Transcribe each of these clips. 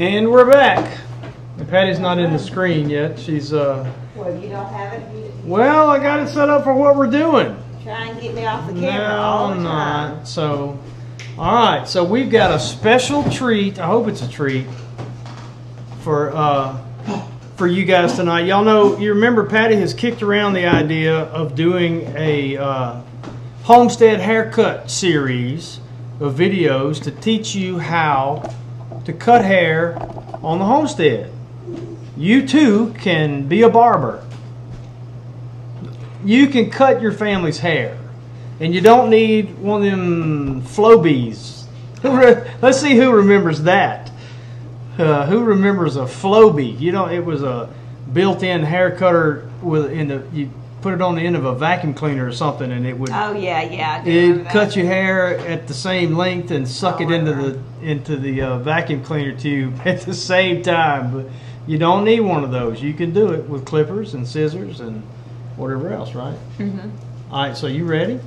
And we're back. And Patti's not in the screen yet. She's uh. Well, you don't have it. You Well, I got it set up for what we're doing. try and get me off the No, camera all the I'm time. not. So, all right. So we've got a special treat. I hope it's a treat for uh for you guys tonight. Y'all know you remember Patti has kicked around the idea of doing a uh, homestead haircut series of videos to teach you how to cut hair on the homestead. You too can be a barber. You can cut your family's hair, and you don't need one of them Flowbees. Let's see who remembers that. Uh, who remembers a Flowbee? You know, it was a built-in hair cutter with in the you put it on the end of a vacuum cleaner or something, and it would Oh yeah, yeah. I do remember it cut your hair at the same length and suck Oh, it into the into the uh, vacuum cleaner tube at the same time. But you don't need one of those. You can do it with clippers and scissors and whatever else, right? Mm-hmm. All right. So you ready?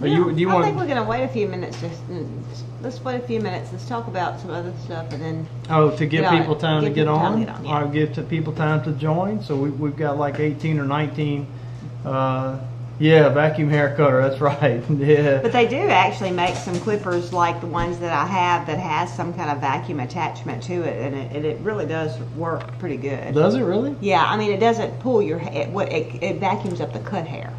Are Yeah, you? Do you I want? think we're gonna wait a few minutes. Just mm, let's wait a few minutes. Let's talk about some other stuff, and then Oh, to give people time to get on. to get on, yeah. Give to people time to join. So we, we've got like 18 or 19. Uh, yeah, vacuum hair cutter. That's right. yeah. But they do actually make some clippers like the ones that I have that has some kind of vacuum attachment to it, and it, and it really does work pretty good. Does it really? Yeah, I mean it doesn't pull your hair. It, what- it, it vacuums up the cut hair.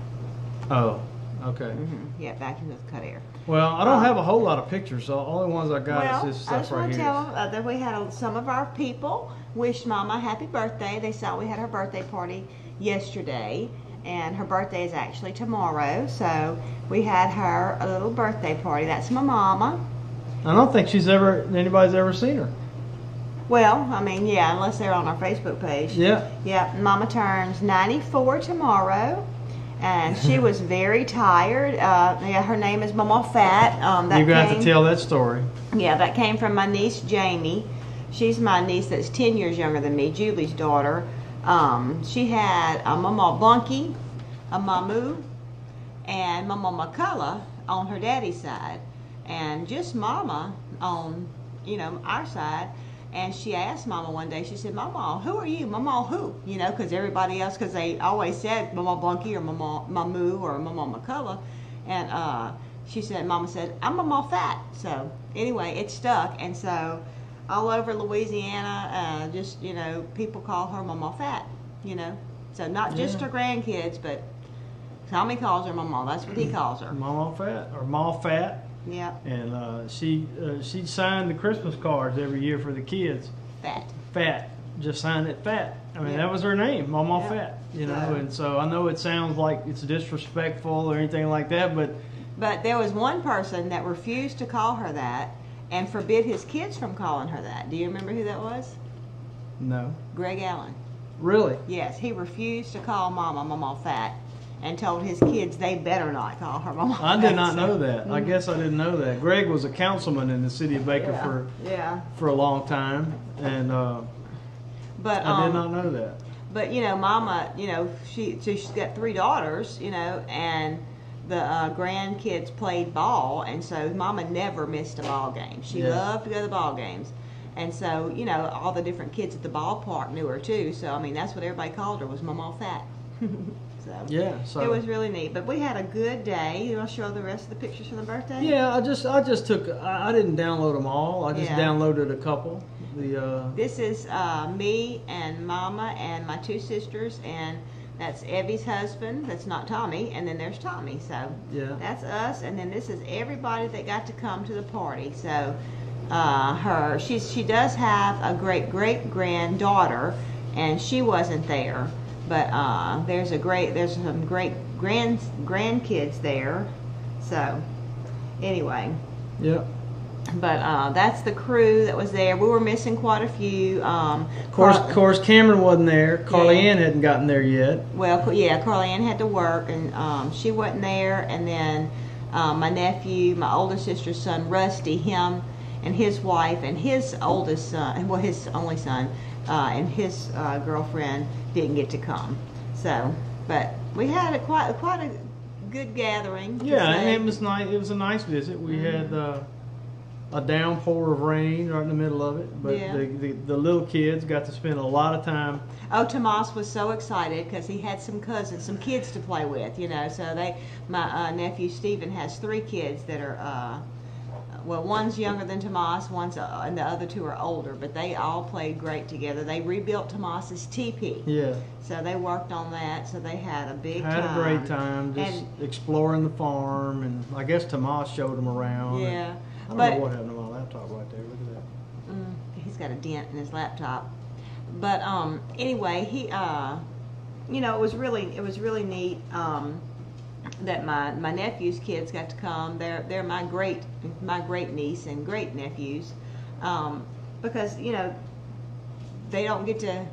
Oh, okay. hmm Yeah, it vacuums up cut hair. Well, I don't have a whole lot of pictures, so all the ones I got well, is this stuff I just right want to here. tell them uh, that we had a, some of our people wish Mama happy birthday. They saw we had her birthday party yesterday, and her birthday is actually tomorrow. So we had her a little birthday party. That's my mama. I don't think she's ever anybody's ever seen her. Well, I mean, yeah, unless they're on our Facebook page. Yeah. Yeah, Mama turns 94 tomorrow, and she was very tired. Uh, yeah, her name is Mama Fat. Um, that You got came, to tell that story. Yeah, that came from my niece Jamie. She's my niece that's 10 years younger than me, Julie's daughter. Um, she had a Mama Bunky, a Mamu, and Mama McCullough on her daddy's side, and just Mama on, you know, our side. And she asked Mama one day, she said, Mama, who are you? Mama who? You know, because everybody else, because they always said Mama Bunky or Mama Mamu or Mama McCullough. And uh, she said, Mama said, I'm Mama Fat. So anyway, it stuck. And so all over Louisiana, uh, just, you know, people call her Mama Fat, you know. So not just Yeah. her grandkids, but Tommy calls her Mama. That's what he calls her. Mama Fat or Ma Fat, Yeah, and uh, she uh, she signed the Christmas cards every year for the kids. Fat. Fat, just signed it Fat. I mean Yeah. that was her name, Mama Yeah. Fat. You know, So- and so I know it sounds like it's disrespectful or anything like that, but But there was one person that refused to call her that and forbid his kids from calling her that. Do you remember who that was? no, Greg Allen. really. Yes, he refused to call Mama Mama Fat and told his kids they better not call her Mama I did not know that. I guess I didn't know that. Greg was a councilman in the city of Baker Yeah, for yeah. for a long time, and uh, But I um, did not know that. But you know, Mama, you know, she so she's got three daughters, you know, and the uh, grandkids played ball, and so Mama never missed a ball game. She Yeah. loved to go to the ball games, and so you know, all the different kids at the ballpark knew her too. So I mean, that's what everybody called her was Mama Fat. so Yeah, so it was really neat. But we had a good day. You want to show the rest of the pictures from the birthday? Yeah, I just I just took I, I didn't download them all. I just Yeah. downloaded a couple. The uh, This is uh, me and Mama and my two sisters, and that's Evie's husband. That's not Tommy, and then there's Tommy. So yeah that's us, and then this is everybody that got to come to the party. So uh, her, she's she does have a great great granddaughter, and she wasn't there. But uh, there's a great there's some great grand grandkids there. So anyway, yeah. But uh, that's the crew that was there. We were missing quite a few. Um, Of course, Carl- of course, Cameron wasn't there. Carly Yeah. Ann hadn't gotten there yet. Well, yeah, Carly Ann had to work, and um, she wasn't there. And then um, my nephew, my older sister's son, Rusty, him and his wife and his oldest son, well, his only son, uh, and his uh, girlfriend didn't get to come. So, but we had a quite quite a good gathering. Yeah, and it was nice. It was a nice visit. We Mm-hmm. had uh, a downpour of rain right in the middle of it. But Yeah. the, the the little kids got to spend a lot of time. Oh, Tomas was so excited because he had some cousins, some kids to play with, you know. So they, my uh, nephew Stephen has three kids that are, uh, well, one's younger than Tomas, one's, uh, and the other two are older. But they all played great together. They rebuilt Tomas's teepee, Yeah, so they worked on that. So they had a big time had time. a great time just And- exploring the farm, and I guess Tomas showed them around. and Yeah, I don't but know what happened to my laptop right there. Look at that. Mm, he's got a dent in his laptop. But um, anyway, he, uh, you know, it was really, it was really neat um, that my my nephew's kids got to come. They're they're my great my great niece and great nephews, um, because you know they don't get to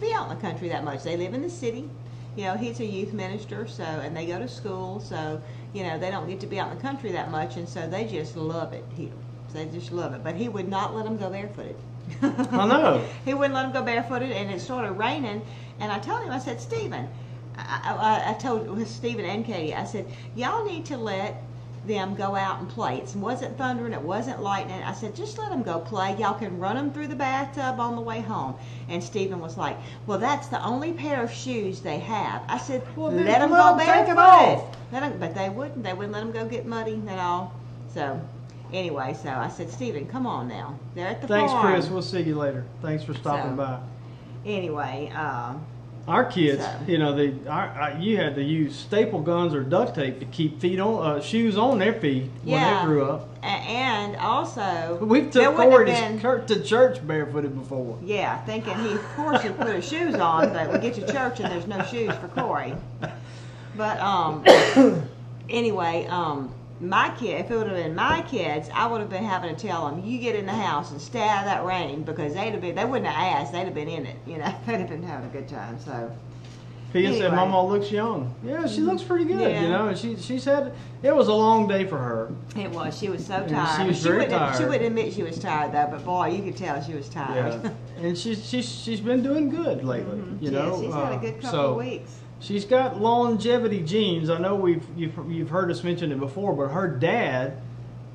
be out in the country that much. They live in the city. You know, he's a youth minister, so and they go to school, so you know they don't get to be out in the country that much, and so they just love it here. They just love it. But he would not let them go barefooted. I know. he wouldn't let them go barefooted, and it started raining. And I told him, I said, Stephen, I, I, I told Stephen and Katie, I said, y'all need to let them go out and play. It wasn't thundering, it wasn't lightning. I said, just let them go play. Y'all can run them through the bathtub on the way home. And Stephen was like, well, that's the only pair of shoes they have. I said, Well, let them go go 'em take 'em barefooted. off. But they wouldn't. They wouldn't let them go get muddy at all. So anyway, so I said, Stephen, come on now. They're at the Thanks, farm. Chris. We'll see you later. Thanks for stopping So- by. Anyway, uh, Our kids, So- you know, they our, our, you had to use staple guns or duct tape to keep feet on uh, shoes on their feet when they grew up. and also We've took Corey been- to church barefooted before. Yeah, thinking he, of course, he put his shoes on, but we get to church and there's no shoes for Corey. But um, anyway, um, my kid, if it would have been my kids, I would have been having to tell them, "You get in the house and stay out of that rain," because they'd have been, they wouldn't have asked, they'd have been in it. You know, they'd have been having a good time. So Pia said, Anyway. "Mama looks young." Yeah, she looks pretty good. Yeah. You know, and she she said it was a long day for her. it was. She was so tired. she was she very wouldn't, tired. She wouldn't admit she was tired though, but boy, you could tell she was tired. Yeah, and she's she's she's been doing good lately. You yeah, know, she's had a uh, good couple so of weeks. She's got longevity genes. I know we've you've you've heard us mention it before, but her dad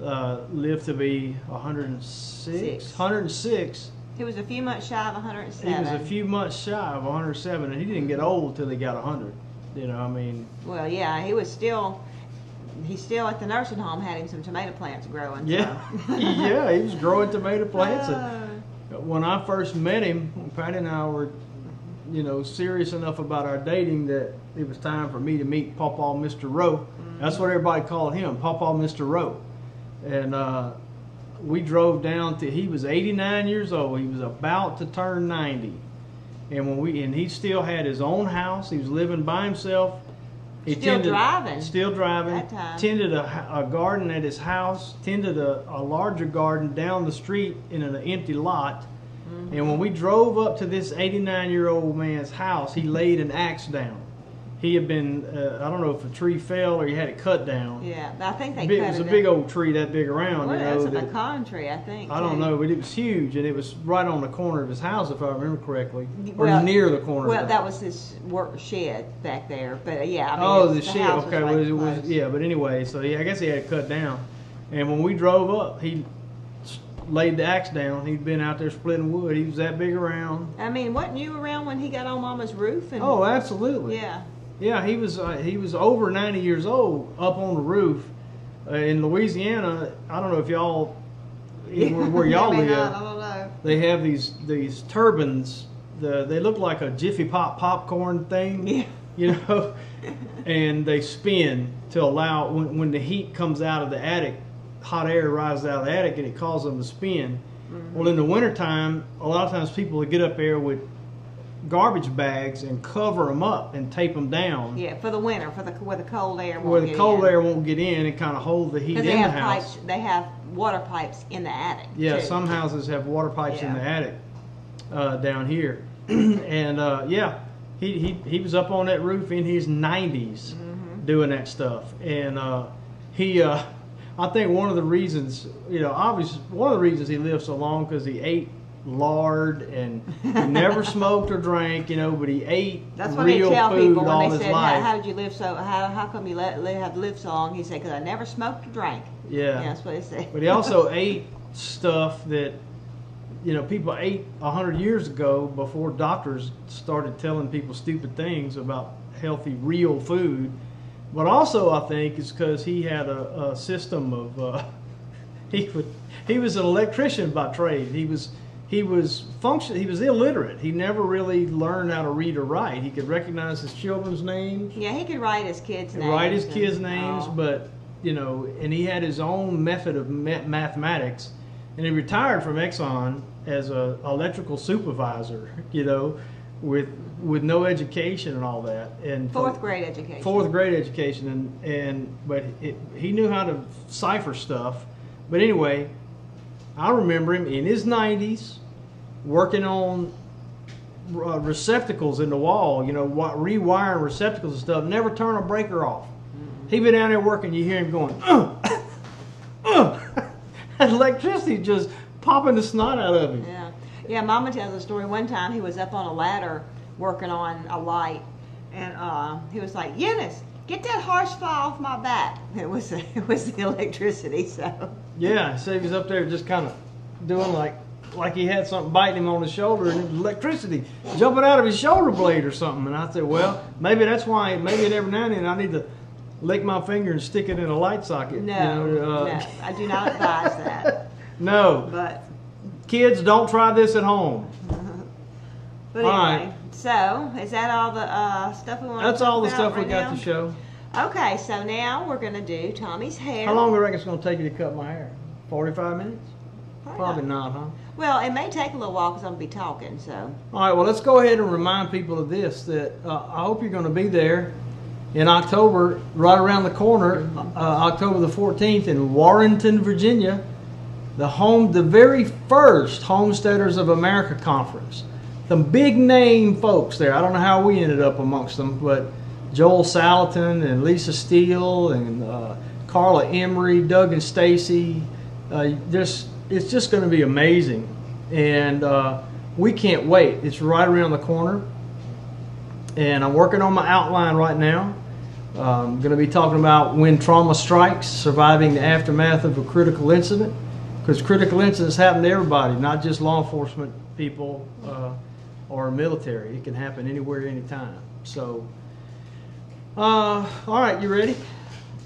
uh, lived to be 106, Six. 106. It was a few months shy of 107. He was a few months shy of 107, and he didn't get old till he got 100. You know, I mean, Well, yeah, he was still. He still at the nursing home him some tomato plants growing. yeah, So. yeah, he was growing tomato plants. Uh, when I first met him, Patti and I were, you know, serious enough about our dating that it was time for me to meet Papa Mr. Rowe. That's what everybody called him, Papa Mr. Rowe. And uh, we drove down to. He was 89 years old. He was about to turn 90. And when we and he still had his own house. He was living by himself. He Still driving. Still driving. Tended a, a garden at his house. Tended a, a larger garden down the street in an empty lot. Mm-hmm. And when we drove up to this 89 year old man's house, he laid an axe down. He had been, uh, I don't know if a tree fell or he had it cut down. yeah, but I think they Big- cut it was a it big old tree that big around. Well, you it know, was a pecan tree, I think. I don't too. know, but it was huge and it was right on the corner of his house, if I remember correctly, or Well, near the corner. Well, of that house. was his work shed back there, but yeah, I mean, oh, it's- the shed. Okay, was well, it was yeah, but anyway, so yeah, I guess he had it cut down. And when we drove up, he laid the axe down. He'd been out there splitting wood. He was that big around. I mean, wasn't you around when he got on Mama's roof? And, Oh, absolutely. yeah. Yeah, he was uh, he was over 90 years old up on the roof uh, in Louisiana. I don't know if y'all where, where y'all live. not, I don't know. They have these these turbans. The they look like a Jiffy Pop popcorn thing. Yeah. You know, and they spin to allow when when the heat comes out of the attic, hot air rises out of the attic and it causes them to spin. Mm-hmm. Well, in the wintertime, a lot of times people would get up there with garbage bags and cover them up and tape them down Yeah, for the winter, for the where the cold air won't where the get cold in. air won't get in and kind of hold the heat in they the have house. pipes, they have water pipes in the attic. Yeah, too. some houses have water pipes in the attic uh, down here, and uh, yeah, he, he he was up on that roof in his 90s Mm-hmm. doing that stuff, and uh, he. I think one of the reasons, you know, obviously one of the reasons he lived so long because he ate lard and he never smoked or drank, you know, but he ate That's what they tell people when they said, how. "How did you live so? How, how come you let, li- have lived so long?" He said, "Because I never smoked or drank." yeah. Yeah, that's what they said. But he also ate stuff that you know people ate a hundred years ago before doctors started telling people stupid things about healthy, real food. But also, I think is because he had a, a system of uh, he would he was an electrician by trade. He was he was function he was illiterate. He never really learned how to read or write. He could recognize his children's names, Yeah, he could write his kids' names. write his kids' names, oh. but you know, and he had his own method of ma- mathematics. And he retired from Exxon as a electrical supervisor. You know, with with no education and all that. And fourth grade education. fourth grade education and and but it, he knew how to cipher stuff but anyway i remember him in his 90s working on uh, receptacles in the wall you know wa- rewiring receptacles and stuff never turn a breaker off he'd be down there working you hear him going uh, uh, electricity just popping the snot out of him Yeah, yeah. Mama tells a story. One time he was up on a ladder working on a light, and uh, he was like, "Eunice, get that horsefly off my back." It was it was the electricity. So Yeah, so he was up there just kind of doing like like he had something biting him on the shoulder and it was electricity jumping out of his shoulder blade or something. And I said, well, maybe that's why. Maybe every now and then I need to lick my finger and stick it in a light socket. no, you know, uh, no, I do not advise that. no, But kids, don't try this at home. but All anyway, so is that all the uh, stuff we want? That's to talk all the stuff we got now? to show. Okay, so now we're gonna do Tommy's hair. How long do you reckon it's going to take you to cut my hair? Forty-five minutes? Probably Probably not. not, huh? Well, it may take a little while because I'm gonna be talking. So All right, well, let's go ahead and remind people of this that uh, I hope you're going to be there in October, right around the corner, uh, October the 14th in Warrenton, Virginia, the home, the very first Homesteaders of America conference. Some big name folks there. I don't know how we ended up amongst them, but Joel Salatin and Lisa Steele and uh, Carla Emery, Doug and Stacy. Uh, just it's just going to be amazing, and uh, we can't wait. It's right around the corner, and I'm working on my outline right now. I'm going to be talking about when trauma strikes, surviving the aftermath of a critical incident, because critical incidents happen to everybody, not just law enforcement people uh, or military. It can happen anywhere, anytime. So, uh, all right, you ready?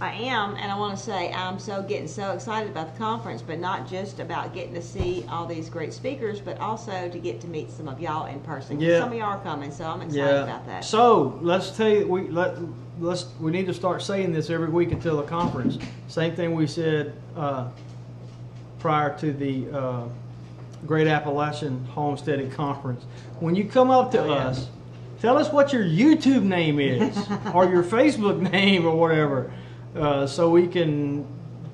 I am, and I want to say I'm so getting so excited about the conference, but not just about getting to see all these great speakers, but also to get to meet some of y'all in person. Yeah. Some of y'all are coming, so I'm excited about that. So let's tell you, we let let's we need to start saying this every week until the conference. Same thing we said uh, prior to the uh, Great Appalachian Homesteading Conference. When you come up to Oh, yeah. us, tell us what your YouTube name is or your Facebook name or whatever, uh, so we can,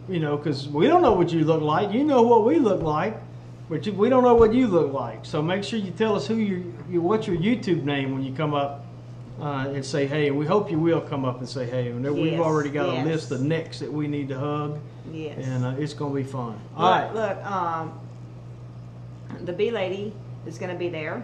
you know, because we don't know what you look like. You know what we look like. But you, we don't know what you look like, so make sure you tell us who you, you what's your YouTube name when you come up uh, and say hey. And we hope you will come up and say hey. And we've already got yes. a list of necks that we need to hug, Yes. and uh, it's gonna be fun. All right, Look, look, um, the bee lady is going to be there.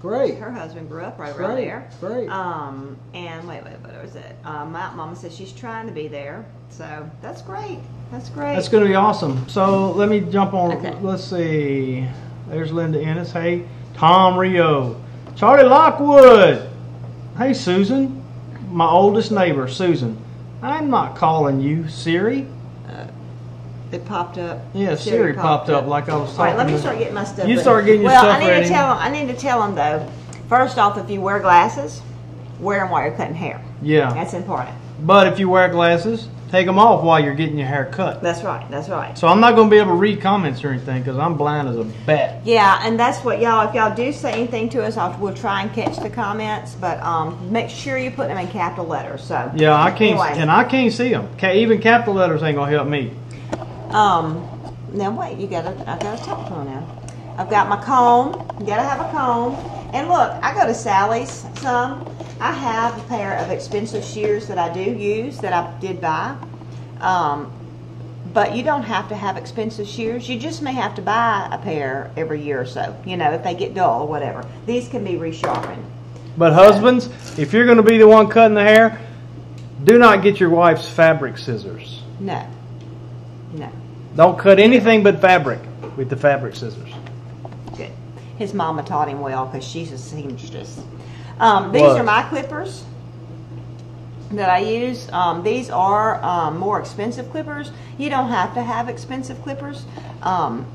great, Her husband grew up right around there. great. Um, and wait, wait, what was it? Um, my mama says she's trying to be there, so that's great. That's great. That's gonna be awesome. So let me jump on. Okay. Let's see. There's Linda Ennis. Hey, Tom Rio, Charlie Lockwood. Hey, Susan, my oldest neighbor, Susan. I'm not calling you Siri. It popped up. Yeah, Siri, popped up like I was All right, talking. let me start getting my stuff. You ready. start getting your well, stuff I need ready. to tell them. I need to tell them though. First off, if you wear glasses, wear them while you're cutting hair. Yeah, That's important. but if you wear glasses, take them off while you're getting your hair cut. That's right. That's right. So I'm not going to be able to read comments or anything because I'm blind as a bat. Yeah, and that's what y'all. If y'all do say anything to us, I'll, we'll try and catch the comments. But um, make sure you put them in capital letters. So Yeah, I can't, Anyway. and I can't see them. Even capital letters ain't gonna help me. Um, now wait, you gotta, I got a telephone now. I've got my comb. You gotta have a comb. And look, I go to Sally's some. I have a pair of expensive shears that I do use that I did buy. Um, but you don't have to have expensive shears. You just may have to buy a pair every year or so. You know, if they get dull or whatever. These can be resharpened. But husbands, if you're gonna be the one cutting the hair, do not get your wife's fabric scissors. No, no. Don't cut anything but fabric with the fabric scissors. Good. His mama taught him well because she's a seamstress. Um, these Was. are my clippers that I use. Um, these are um, more expensive clippers. You don't have to have expensive clippers, um,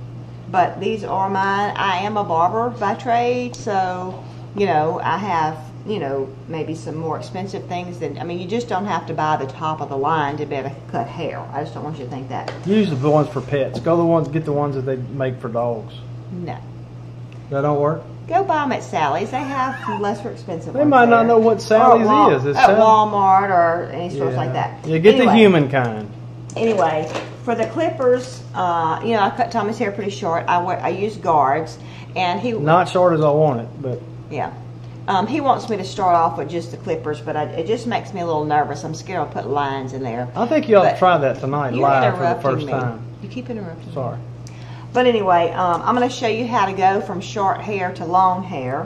but these are mine. I am a barber by trade, so you know I have you know maybe some more expensive things than I mean you just don't have to buy the top of the line to be able to cut hair. I just don't want you to think that. Use the ones for pets. Go the ones, get the ones that they make for dogs. No. That don't work. Go buy them at Sally's. They have lesser expensive They might not know what Sally's Wal- is. It's at Walmart or any stores like that. Yeah, get the human kind. Anyway, for the clippers, uh, you know, I cut Tommy's hair pretty short. I, I use guards, and he Not short as I want it, but yeah. Um, he wants me to start off with just the clippers, but I, it just makes me a little nervous. I'm scared I'll put lines in there. I think you ought But to try that tonight You're live for the first me. time. You keep interrupting. me. Sorry. But anyway, um, I'm going to show you how to go from short hair to long hair.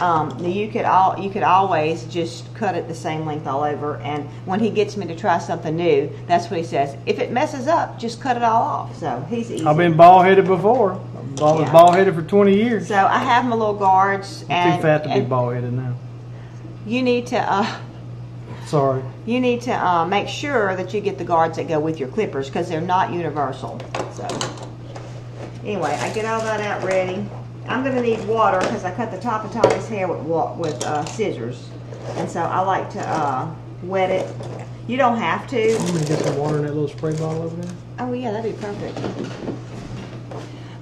Um, you could all you could always just cut it the same length all over, and when he gets me to try something new, that's what he says. If it messes up, just cut it all off. So he's easy. I've been bald headed before. I was Yeah. bald headed for 20 years. so I have my little guards, I'm and, too fat to be bald headed now. you need to uh, Sorry. you need to uh, make sure that you get the guards that go with your clippers because they're not universal. So anyway, I get all that out ready. I'm gonna need water because I cut the top of Tommy's hair with with uh, scissors, and so I like to uh, wet it. You don't have to. I'm going to get some water in that little spray bottle over there. Oh yeah, that'd be perfect.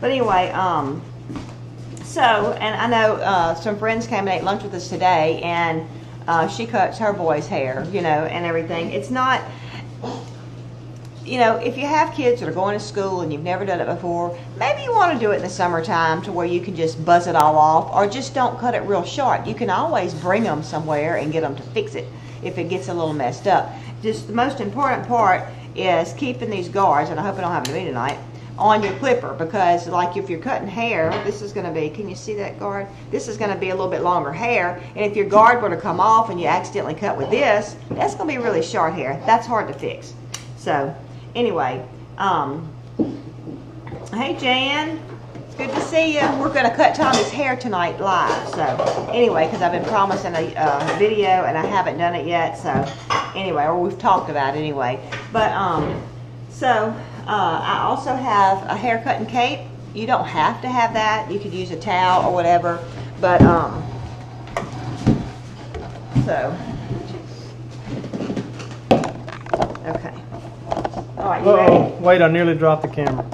But anyway, um, so and I know uh, some friends came and ate lunch with us today, and uh, she cuts her boy's hair, you know, and everything. It's not, you know, if you have kids that are going to school and you've never done it before, maybe you want to do it in the summertime to where you can just buzz it all off, or just don't cut it real short. You can always bring them somewhere and get them to fix it if it gets a little messed up. Just the most important part is keeping these guards, and I hope I don't have to me tonight, on your clipper because like if you're cutting hair, this is going to be, can you see that guard? This is going to be a little bit longer hair, and if your guard were to come off and you accidentally cut with this, that's going to be really short hair. That's hard to fix. So, anyway, um, hey Jan, it's good to see you. We're going to cut Tommy's hair tonight live. So, anyway, because I've been promising a video and I haven't done it yet. So, anyway, or we've talked about it anyway. But, um, so uh, I also have a haircut and cape. You don't have to have that. You could use a towel or whatever. But, um, so, okay. All right, you? Uh-oh. Wait, I nearly dropped the camera.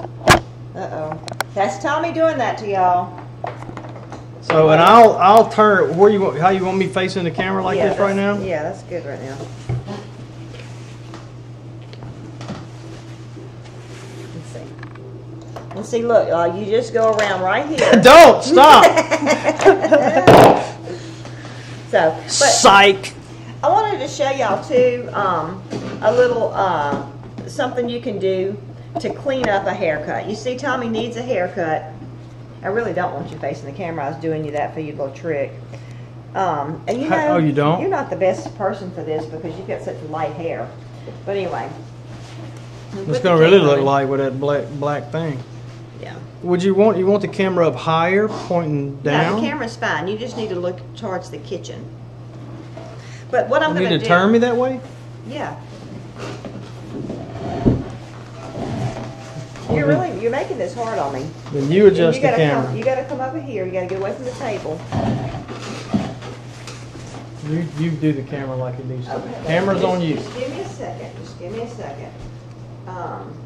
Uh-oh. That's Tommy doing that to y'all. So, and I'll I'll turn where you want, how you want me facing the camera like Yeah, this right now? Yeah, that's good right now. Let's see. Let's see, look, uh, you just go around right here. Don't stop. So, but Psych. I wanted to show y'all too, um, a little, uh, something you can do to clean up a haircut. You see, Tommy needs a haircut. I really don't want you facing the camera. I was doing you that for your little trick. Um, and you know, oh, you don't? You're not the best person for this because you've got such light hair. But anyway, It's gonna really look like with that black black thing. Yeah. Would you want you want the camera up higher, pointing No, down? the camera's fine. You just need to look towards the kitchen. But what I'm going to do. you going need to to turn me that way. Yeah. You're really you're making this hard on me. Then you adjust you the gotta camera. Come, you got to come over here. You got to get away from the table. You you do the camera like it needs to. Okay. Camera's Just- on you. Just give me a second. Just give me a second. Um,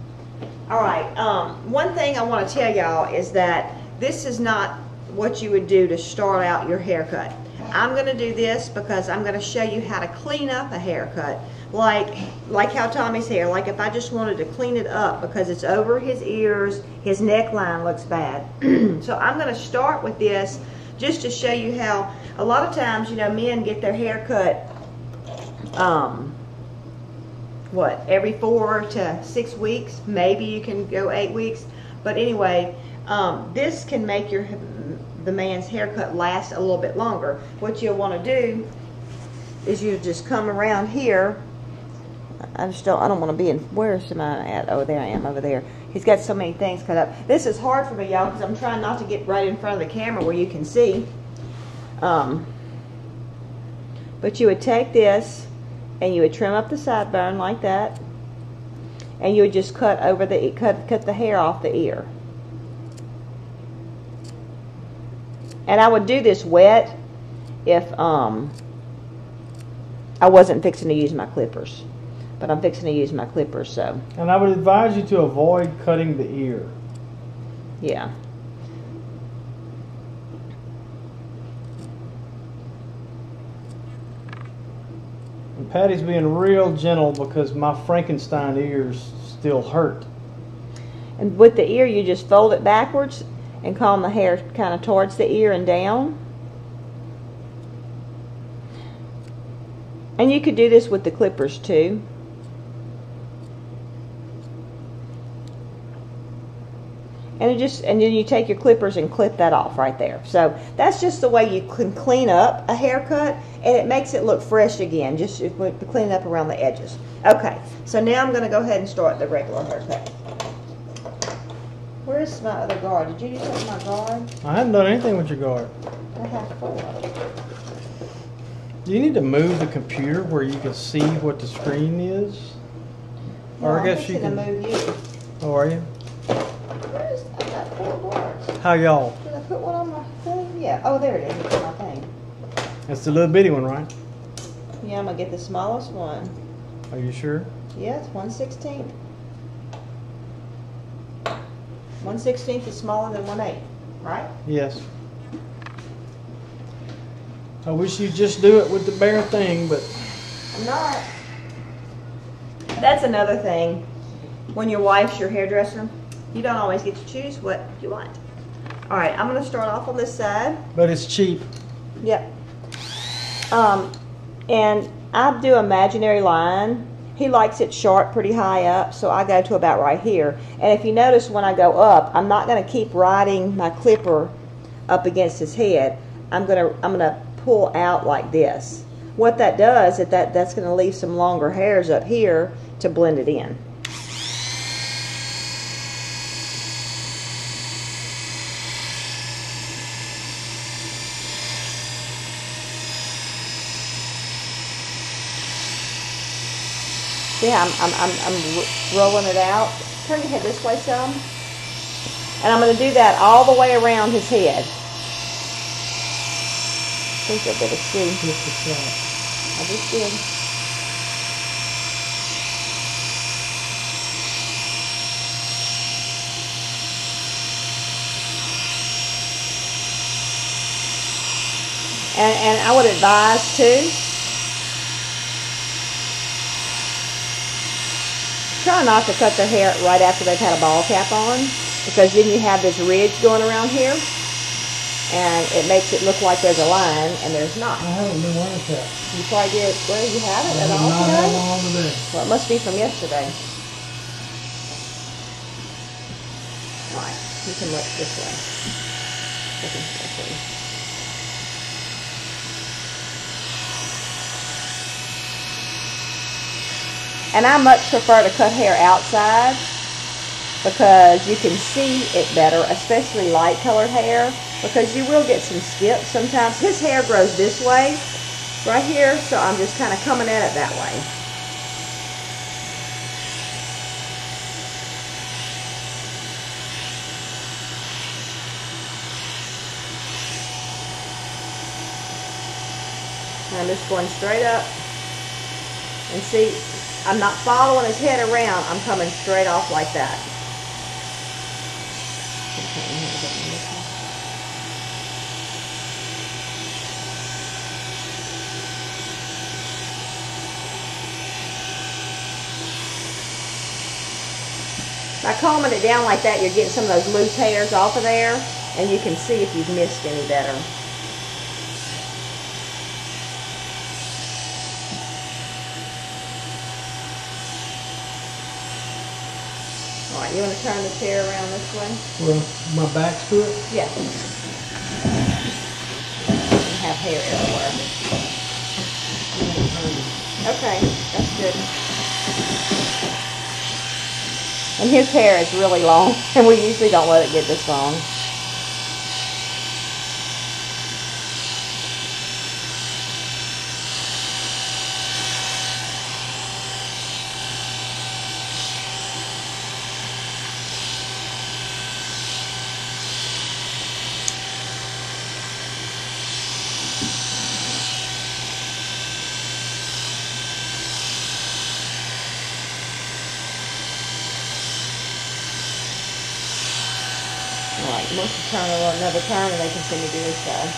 all right. Um, one thing I want to tell y'all is that this is not what you would do to start out your haircut. I'm going to do this because I'm going to show you how to clean up a haircut. Like, like how Tommy's hair, like if I just wanted to clean it up because it's over his ears, his neckline looks bad. so I'm going to start with this just to show you how a lot of times, you know, men get their hair cut um, what every four to six weeks? Maybe you can go eight weeks. But anyway um, this can make your the man's haircut last a little bit longer. What you'll want to do is you just come around here I just don't. I don't want to be in. Where's am I at? Oh, there I am over there. He's got so many things cut up. This is hard for me, y'all, because I'm trying not to get right in front of the camera where you can see. Um, but you would take this and you would trim up the sideburn like that, and you would just cut over the cut cut the hair off the ear. And I would do this wet if um I wasn't fixing to use my clippers. But I'm fixing to use my clippers, so And I would advise you to avoid cutting the ear. yeah. And Patti's being real gentle because my Frankenstein ears still hurt. And with the ear, you just fold it backwards and comb the hair kind of towards the ear and down. And you could do this with the clippers too. And it just and then you take your clippers and clip that off right there. So that's just the way you can clean up a haircut, and it makes it look fresh again. Just if we clean it up around the edges. Okay, so now I'm going to go ahead and start the regular haircut. Where's my other guard? Did you do something with my guard? I haven't done anything with your guard. I have four. Do you need to move the computer where you can see what the screen is? Or I guess I'm you can. to move you. Oh, are you? Where's I got four guards. How y'all? Did I put one on my thing? Yeah. Oh, there it is. It's on my thing. That's the little bitty one, right? Yeah, I'm gonna get the smallest one. Are you sure? Yeah, it's one sixteenth. One sixteenth is smaller than one eighth, right? Yes. I wish you'd just do it with the bare thing, but I'm not. That's another thing. When your wife's your hairdresser, you don't always get to choose what you want. All right, I'm gonna start off on this side. but it's cheap. Yep. Um, and I do imaginary line. He likes it sharp pretty high up, so I go to about right here. And if you notice when I go up, I'm not going to keep riding my clipper up against his head. I'm going to I'm going to pull out like this. What that does is that that's going to leave some longer hairs up here to blend it in. See I'm, I'm, I'm, I'm rolling it out? Turn your head this way some. And I'm going to do that all the way around his head. I think I better see. I just did. And, and I would advise too, try not to cut their hair right after they've had a ball cap on because then you have this ridge going around here and it makes it look like there's a line and there's not. I haven't been wearing that. You probably did, well, you have it at all not today? one today. Well, it must be from yesterday. Alright, you can look this way. Okay, let's see. And I much prefer to cut hair outside because you can see it better, especially light colored hair, because you will get some skips sometimes. His hair grows this way, right here, so I'm just kind of coming at it that way. I'm just going straight up. And see, I'm not following his head around. I'm coming straight off like that. By combing it down like that, you're getting some of those loose hairs off of there, and you can see if you've missed any better. Right, you want to turn the chair around this way? Well, my back's to it. Yeah. And have hair everywhere. Okay, that's good. And his hair is really long, and we usually don't let it get this long. Alright, once you turn it on another turn and they continue to do so.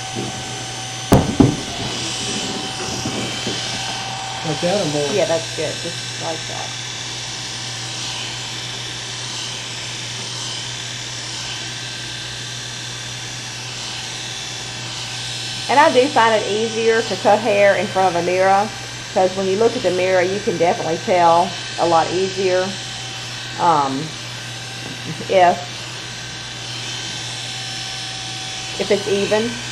Like that or more? Yeah, that's good, just like that. And I do find it easier to cut hair in front of a mirror because when you look at the mirror, you can definitely tell a lot easier um, if if it's even.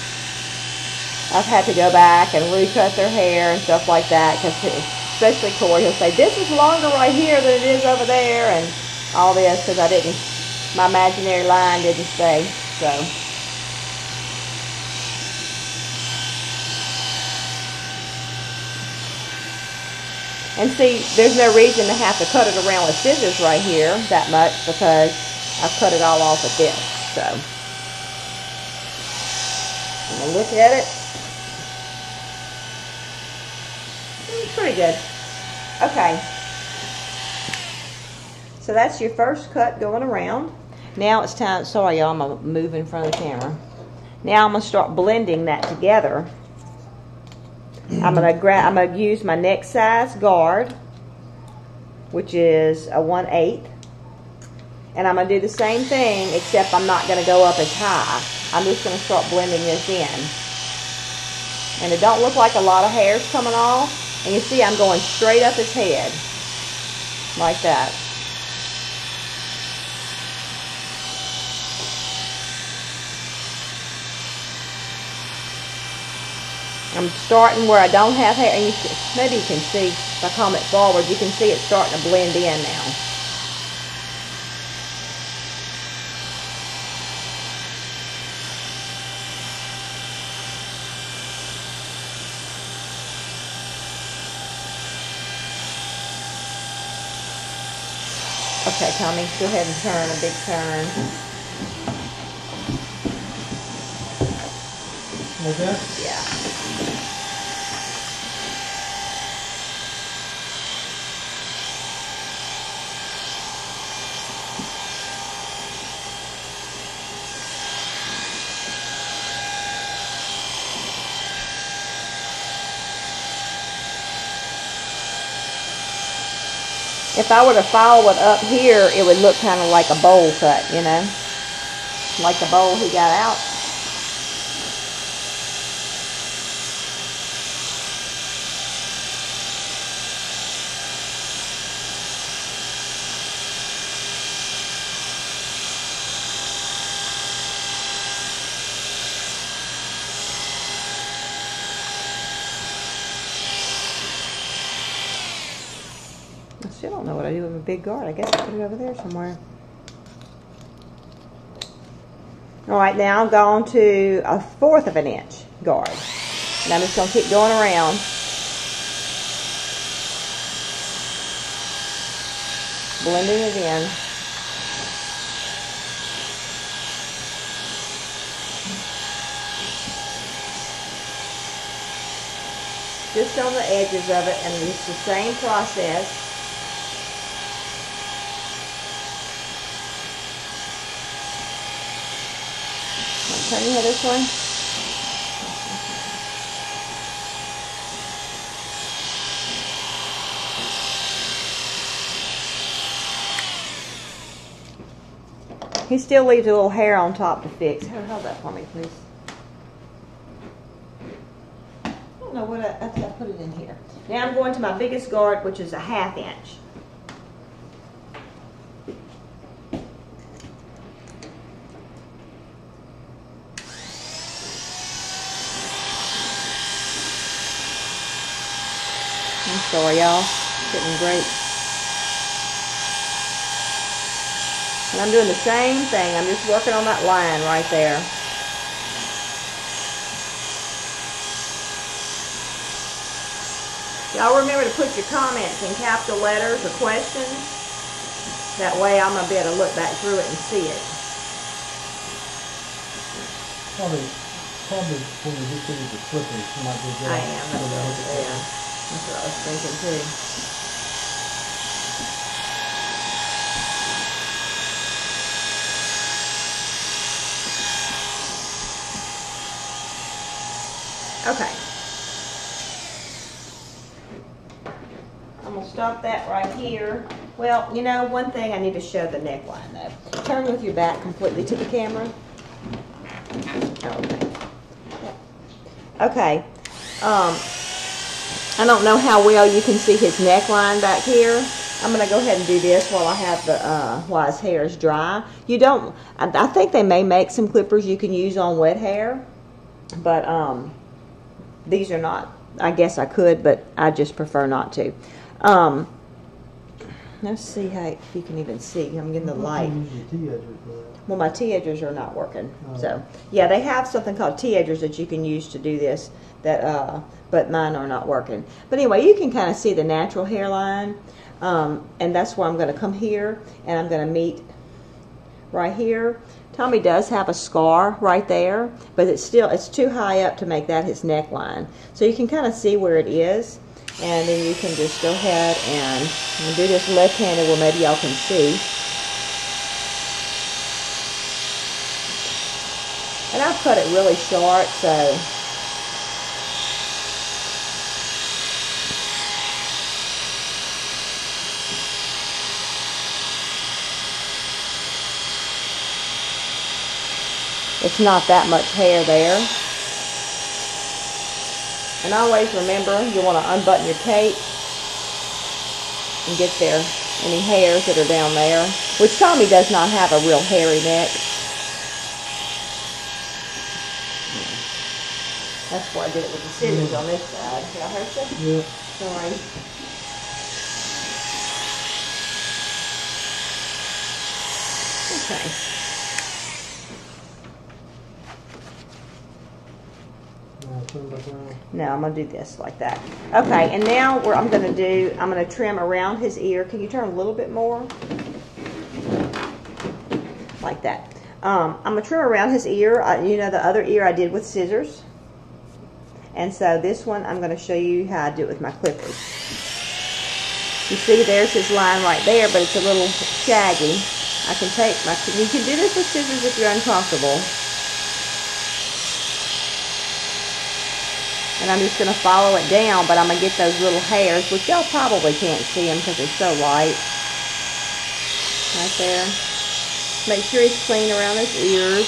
I've had to go back and recut their hair and stuff like that because especially Corey, he'll say this is longer right here than it is over there and all this because I didn't, my imaginary line didn't stay. So. And see, there's no reason to have to cut it around with scissors right here that much because I've cut it all off with this. So, Going to look at it. Pretty good. Okay. So that's your first cut going around. Now it's time, sorry y'all, I'm going to move in front of the camera. Now I'm going to start blending that together. I'm gonna grab. I'm gonna use my next size guard, which is a 1 8 and I'm gonna do the same thing except I'm not gonna go up as high. I'm just gonna start blending this in, and it don't look like a lot of hairs coming off. And you see, I'm going straight up his head, like that. I'm starting where I don't have hair, and you maybe you can see, if I come it forward, you can see it starting to blend in now. Okay, Tommy, go ahead and turn a big turn. Like that? Yeah. If I were to follow it up here, it would look kind of like a bowl cut, you know? Like the bowl he got out. I still don't know what I do with a big guard. I guess I put it over there somewhere. All right, now I'm going to a fourth of an inch guard. And I'm just going to keep going around. Blending it in. Just on the edges of it, and it's the same process. Turn your head this way. He still leaves a little hair on top to fix. Hold hold that for me, please. I don't know what I, I I put it in here. Now I'm going to my biggest guard, which is a half inch. So are y'all getting great? And I'm doing the same thing. I'm just working on that line right there. Y'all remember to put your comments in capital letters or questions. That way I'm going to be able to look back through it and see it. Probably, probably when you get to the clipping, you might be able to... I am. Yeah that's what I was thinking too. Okay. I'm gonna stop that right here. Well, you know, one thing I need to show the neckline though. Turn with your back completely to the camera. Okay. Okay. Um, I don't know how well you can see his neckline back here. I'm gonna go ahead and do this while I have the uh, while his hair is dry. You don't. I, I think they may make some clippers you can use on wet hair, but um, these are not. I guess I could, but I just prefer not to. Um, let's see how if you can even see. I'm getting the light. Use your T-edger for that. Well, my T-edgers are not working. Oh. So, yeah, they have something called T-edgers that you can use to do this, that, uh, but mine are not working. But anyway, you can kind of see the natural hairline, um, and that's where I'm going to come here, and I'm going to meet right here. Tommy does have a scar right there, but it's still, it's too high up to make that his neckline. So you can kind of see where it is, and then you can just go ahead and, do this left-handed where maybe y'all can see. And I've cut it really short, so it's not that much hair there. And always remember, you want to unbutton your cape and get there any hairs that are down there, which Tommy does not have a real hairy neck. That's why I did it with the scissors on this side. Did I hurt you? Yeah. Sorry. Okay. Now turn back around. No, I'm gonna do this like that. Okay, and now where I'm gonna do, I'm gonna trim around his ear. Can you turn a little bit more? Like that. Um, I'm gonna trim around his ear. I, you know, the other ear I did with scissors. And so this one, I'm gonna show you how I do it with my clippers. You see, there's his line right there, but it's a little shaggy. I can take my, you can do this with scissors if you're uncomfortable. And I'm just going to follow it down, but I'm going to get those little hairs, which y'all probably can't see them because they're so light. Right there. Make sure it's clean around his ears.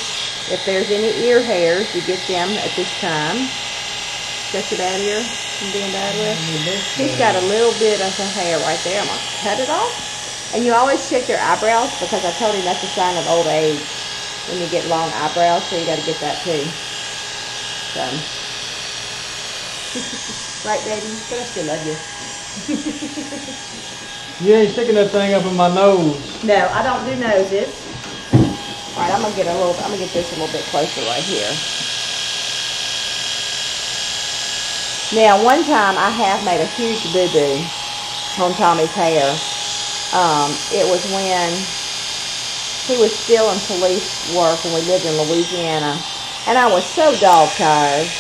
If there's any ear hairs, you get them at this time. That's your bad ear I'm being bad with? He's got a little bit of a hair right there. I'm going to cut it off. And you always check your eyebrows because I told him that's a sign of old age when you get long eyebrows, so you got to get that too. So. right, baby? But I still love you. Yeah, You ain't sticking that thing up in my nose. No, I don't do noses. All right, I'm gonna get a little. I'm gonna get this a little bit closer right here. Now, one time I have made a huge boo boo on Tommy's hair. Um, it was when he was still in police work and we lived in Louisiana, and I was so dog tired.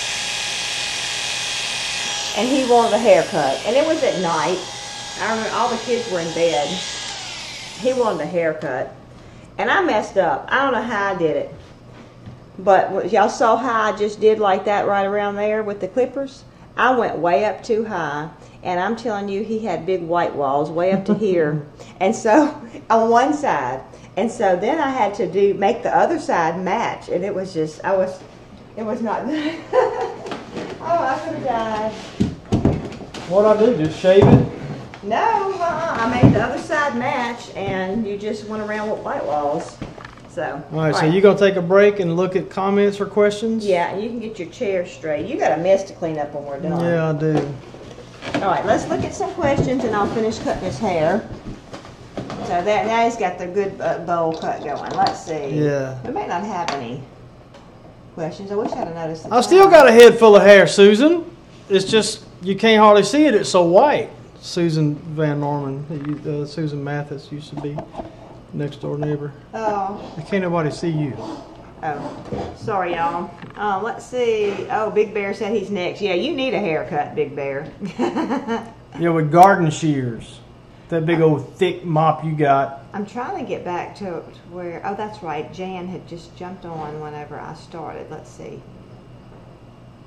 And he wanted a haircut, and it was at night. I remember all the kids were in bed. He wanted a haircut, and I messed up. I don't know how I did it, but y'all saw how I just did like that right around there with the clippers. I went way up too high, and I'm telling you, he had big white walls way up to here, and so on one side, and so then I had to do make the other side match, and it was just I was, it was not good. oh, I could have died. What I do? Just shave it? No, uh-uh. I made the other side match, and you just went around with white walls. So. All right, so you gonna take a break and look at comments or questions? Yeah, you can get your chair straight. You got a mess to clean up when we're done. Yeah, I do. All right, let's look at some questions, and I'll finish cutting his hair. So that now he's got the good uh, bowl cut going. Let's see. Yeah. We may not have any questions. I wish I'd have noticed. I still got a head full of hair, Susan. It's just you can't hardly see it. It's so white. Susan Van Norman, uh, Susan Mathis used to be next door neighbor. Oh, I Can't nobody see you. oh, sorry, y'all. Um, let's see. Oh, Big Bear said he's next. Yeah, you need a haircut, Big Bear. Yeah, with garden shears. That big old thick mop you got. I'm trying to get back to where. Oh, that's right. Jan had just jumped on whenever I started. Let's see.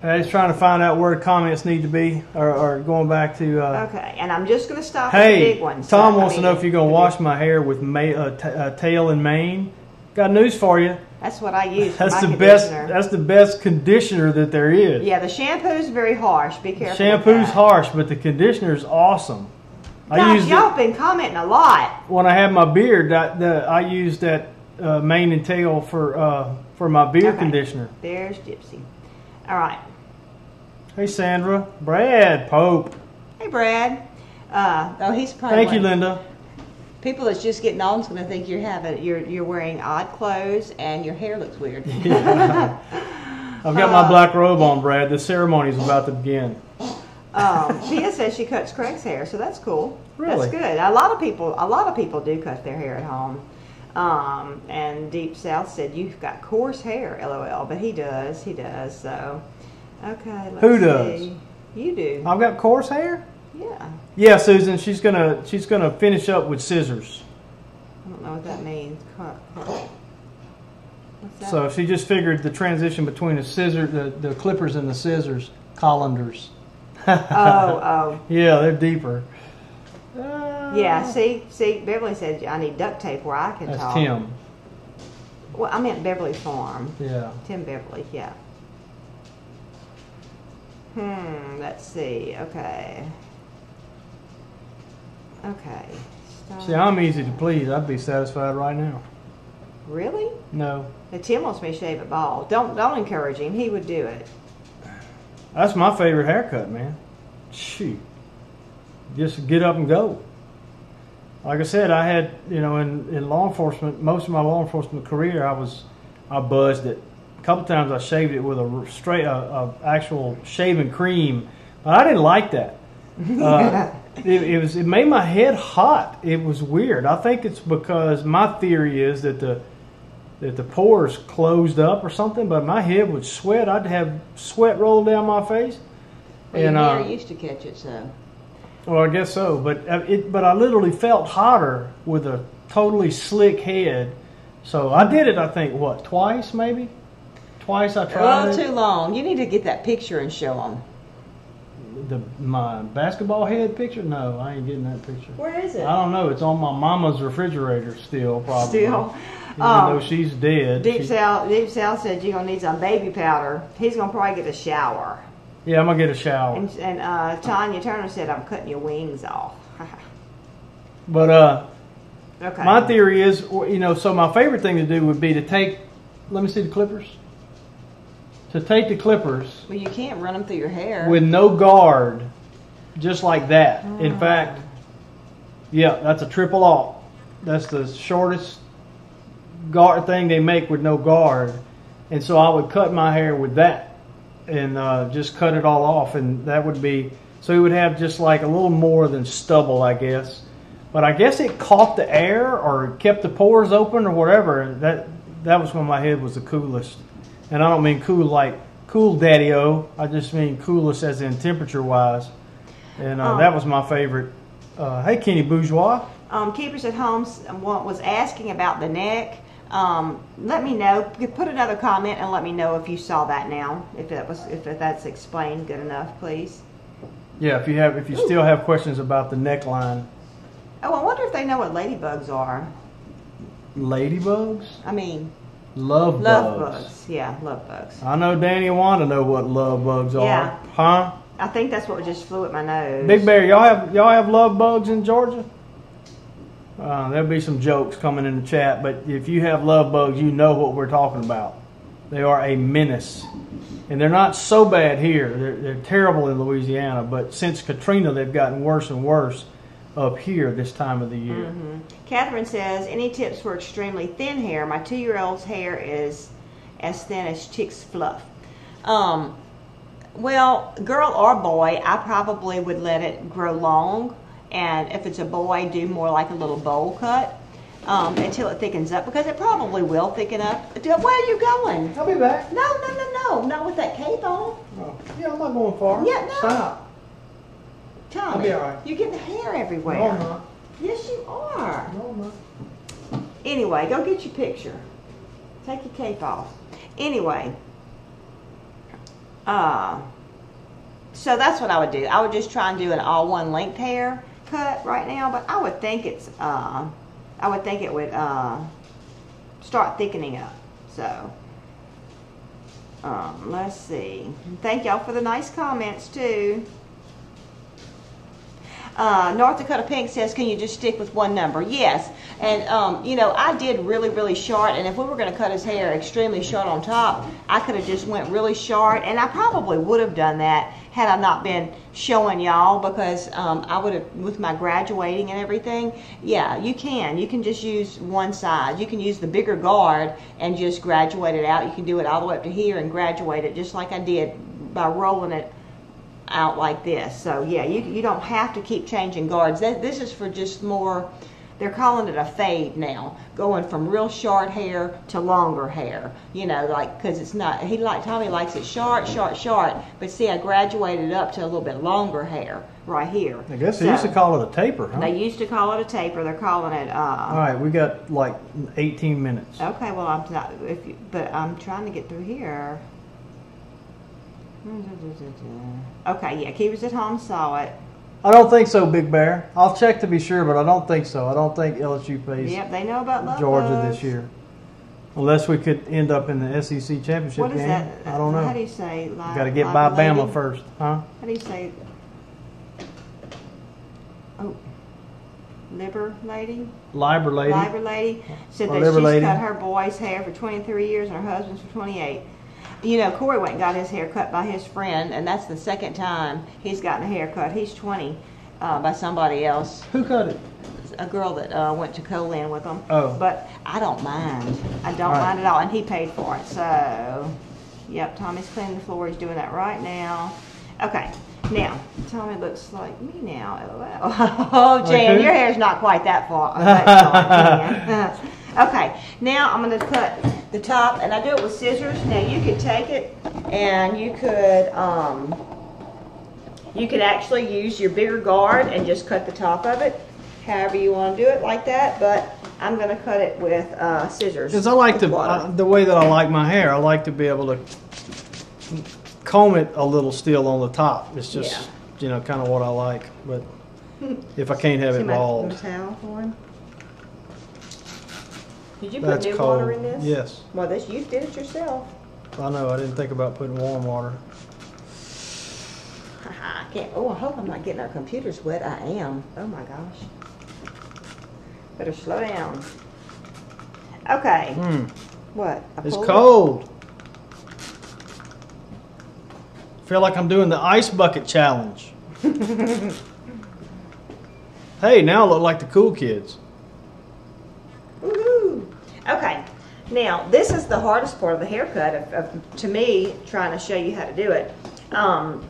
I was trying to find out where comments need to be, or, or going back to. Uh, Okay, and I'm just going to stop at the big ones. Tom So, I wants to know if you're gonna wash my hair with ma- uh, t- uh, tail and mane. Got news for you. That's what I use. That's the best. conditioner. That's the best conditioner that there is. Yeah, the shampoo's very harsh. Be careful. Shampoo's harsh, but the conditioner's awesome. I Gosh, used y'all been commenting a lot. when I had my beard. That, the, I used that uh, mane and tail for uh, for my beard Okay. conditioner. There's Gypsy. All right. Hey Sandra, Brad Pope. Hey, Brad. Uh, oh, he's probably Thank you, Linda. People that's just getting on is going to think you're having you're you're wearing odd clothes and your hair looks weird. I've got my black robe on, Brad. The ceremony's about to begin. um, says she cuts Craig's hair, so that's cool. Really? That's good. A lot of people a lot of people do cut their hair at home. Um, and Deep South said you've got coarse hair, lol. But he does, he does. So, okay. Let's Who does? see. You do. I've got coarse hair. Yeah. Yeah, Susan. She's gonna she's gonna finish up with scissors. I don't know what that means. What's that? So she just figured the transition between the scissor, the, the clippers and the scissors, colanders. oh, oh. Yeah, they're deeper. Uh, Yeah, see, see, Beverly said I need duct tape where I can That's talk. Tim. Well, I meant Beverly Farm. Yeah. Tim Beverly, yeah. Hmm, let's see. Okay. Okay. Stop. See, I'm easy to please. I'd be satisfied right now. Really? No, Now, Tim wants me to shave it bald. Don't don't encourage him. He would do it. that's my favorite haircut, man. Shoot, just get up and go. Like I said, I had you know in, in law enforcement, most of my law enforcement career, I was I buzzed it. A couple times I shaved it with a straight a, a actual shaving cream, but I didn't like that. Uh, it, it was it made my head hot. It was weird. I think it's because my theory is that the that the pores closed up or something. But my head would sweat. I'd have sweat roll down my face. Well, And your uh, used to catch it, so. well, I guess so. But uh, it but I literally felt hotter with a totally slick head. So I did it. I think what twice maybe. Twice I tried it. too long. You need to get that picture and show them. The my basketball head picture? No, I ain't getting that picture. Where is it? I don't know. It's on my mama's refrigerator still, probably. Still. Even Um, though she's dead. Deep she- South, Deep South said you're gonna need some baby powder. He's gonna probably get a shower. yeah, I'm gonna get a shower. And, and uh, Tanya Turner said I'm cutting your wings off. But uh, okay. my theory is, you know, so my favorite thing to do would be to take. Let me see the clippers. To take the clippers well, you can't run them through your hair. with no guard, just like that. Ah. In fact, yeah, that's a triple aught. That's the shortest guard thing they make with no guard, and so I would cut my hair with that, and uh, just cut it all off, and that would be so it would have just like a little more than stubble, I guess. But I guess it caught the air or kept the pores open or whatever. That that was when my head was the coolest, and I don't mean cool like cool daddy o. I just mean coolest as in temperature wise, and uh, Oh. that was my favorite. Uh, hey, Kenny Bourgeois. um, Keepers at Home s- was asking about the neck. Um, let me know. Put another comment and let me know if you saw that now. If that was if that's explained good enough, please. Yeah, if you have if you still have questions about the neckline, Oh, I wonder if they know what ladybugs are. ladybugs, I mean, love, love bugs. bugs. Yeah, love bugs. I know Danny and Wanda know what love bugs are, huh? I think that's what just flew at my nose. Big Bear, y'all have y'all have love bugs in Georgia? Uh, there'll be some jokes coming in the chat, but if you have love bugs, you know what we're talking about. They are a menace, and they're not so bad here. They're, they're terrible in Louisiana, but since Katrina, they've gotten worse and worse. up here this time of the year. Mm-hmm. Catherine says, any tips for extremely thin hair? My two-year-old's hair is as thin as chick's fluff. Um, well, girl or boy, I probably would let it grow long, and if it's a boy, do more like a little bowl cut um, until it thickens up, because it probably will thicken up. Where are you going? I'll be back. No, no, no, no, not with that cape on. Oh, yeah, I'm not going far. Yeah, no. Stop. Tommy, I'll be all right. you're getting hair everywhere. No. Yes, you are. No, I'm not. Anyway, go get your picture. Take your cape off. Anyway, uh, so that's what I would do. I would just try and do an all one length hair cut right now, but I would think it's, uh, I would think it would uh, start thickening up. So, um, let's see. Thank y'all for the nice comments too. Uh, North Dakota Pink says, can you just stick with one number? Yes. And, um, you know, I did really, really short. And if we were going to cut his hair extremely short on top, I could have just went really short. And I probably would have done that had I not been showing y'all because um, I would have, with my graduating and everything, yeah, you can. You can just use one side. You can use the bigger guard and just graduate it out. You can do it all the way up to here and graduate it just like I did by rolling it out like this. So yeah, you, you don't have to keep changing guards. This is for just more, they're calling it a fade now, going from real short hair to longer hair. You know, like, because it's not, he like, Tommy likes it short, short, short, but see, I graduated up to a little bit longer hair right here. I guess they used to call it a taper, huh? They used to call it a taper, they're calling it, All uh, right, we got like 18 minutes. okay, well, I'm not, if you, but I'm trying to get through here. Mm-hmm. Okay, yeah, keepers at home saw it. I don't think so, Big Bear. I'll check to be sure, but I don't think so. I don't think LSU plays Yep, they know about love Georgia bugs. this year. Unless we could end up in the SEC championship What is game. that? I don't know. How do you say? Li- Got to get by Bama first, huh? How do you say? Oh, liver lady, Liber lady. liver lady said Or that liver she's lady. cut her boy's hair for 23 years and her husband's for 28. You know, Corey went and got his hair cut by his friend, and that's the second time he's gotten a haircut. He's 20 uh, by somebody else. Who cut it? a girl that uh, went to Colin with him. Oh. But I don't mind. I don't right. mind at all, and he paid for it. So, yep, Tommy's cleaning the floor. He's doing that right now. Okay, now Tommy looks like me now. LOL. Oh, Like Jan, who? your hair's not quite that far. That short, Jan. okay, now I'm going to cut the top, and I do it with scissors. Now you could take it, and you could. Um, you could actually use your bigger guard and just cut the top of it, however you want to do it like that. But I'm going to cut it with uh, scissors. Because I like water. uh, the way that I like my hair, I like to be able to comb it a little still on the top. It's just, Yeah. you know, kind of what I like. But if I can't have See it bald, towel for him? Did you put that's new cold. water in this? Yes, Well, this you did it yourself. I know. I didn't think about putting warm water. I can't. Oh, I hope I'm not getting our computers wet. I am. Oh my gosh. Better slow down. Okay. Hmm. What? I It's pulled it? cold. Feel like I'm doing the ice bucket challenge. hey, now I look like the cool kids. Okay, now this is the hardest part of the haircut. Of, of, to me, trying to show you how to do it. Um,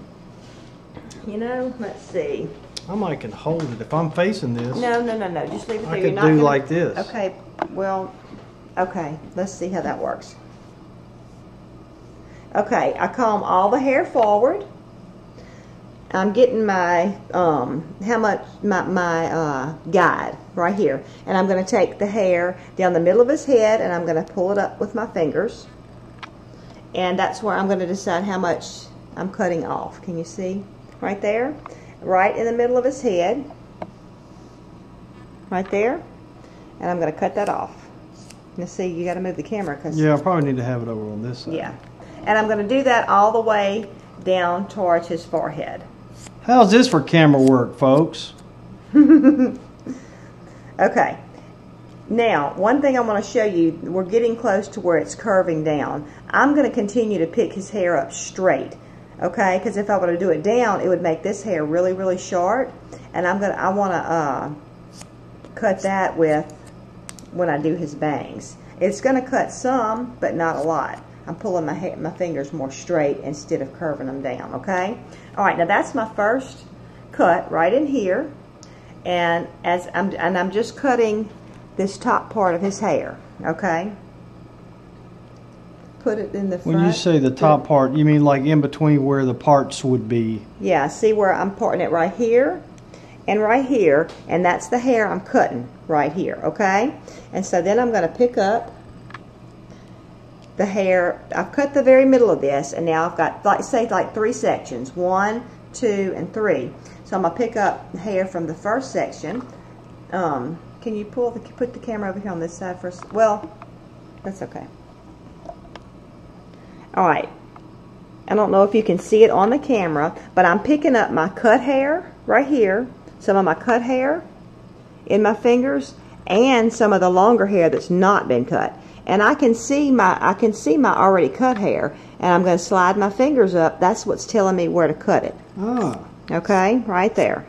you know, let's see. I might can hold it if I'm facing this. No, no, no, no. Just leave it there. I You're could not do gonna- like this. Okay. Well, okay. Let's see how that works. Okay, I comb all the hair forward. I'm getting my um, how much my my uh, guide right here, and I'm going to take the hair down the middle of his head, and I'm going to pull it up with my fingers, and that's where I'm going to decide how much I'm cutting off. Can you see right there, right in the middle of his head, right there, and I'm going to cut that off. Now see, you got to move the camera because Yeah, I probably need to have it over on this side. yeah, and I'm going to do that all the way down towards his forehead. How's this for camera work, folks? Okay. Now, one thing I want to show you, we're getting close to where it's curving down. I'm going to continue to pick his hair up straight Okay, because if I were to do it down, it would make this hair really, really short. And I'm gonna, I want to uh, cut that with when I do his bangs. It's gonna cut some, but not a lot. I'm pulling my my fingers more straight instead of curving them down. Okay. All right. Now that's my first cut right in here, and as I'm and I'm just cutting this top part of his hair. Okay. Put it in the front. When you say the top part, you mean like in between where the parts would be. Yeah, see where I'm parting it right here and right here, and that's the hair I'm cutting right here, okay? And so then I'm going to pick up the hair. I've cut the very middle of this, and now I've got, like say, like three sections. One, two, and three. So I'm going to pick up hair from the first section. Um, can you pull the, put the camera over here on this side first? Well, that's okay. All right. I don't know if you can see it on the camera, but I'm picking up my cut hair right here, some of my cut hair in my fingers, and some of the longer hair that's not been cut. And I can see my I can see my already cut hair, and I'm going to slide my fingers up. That's what's telling me where to cut it. Ah. Okay, right there.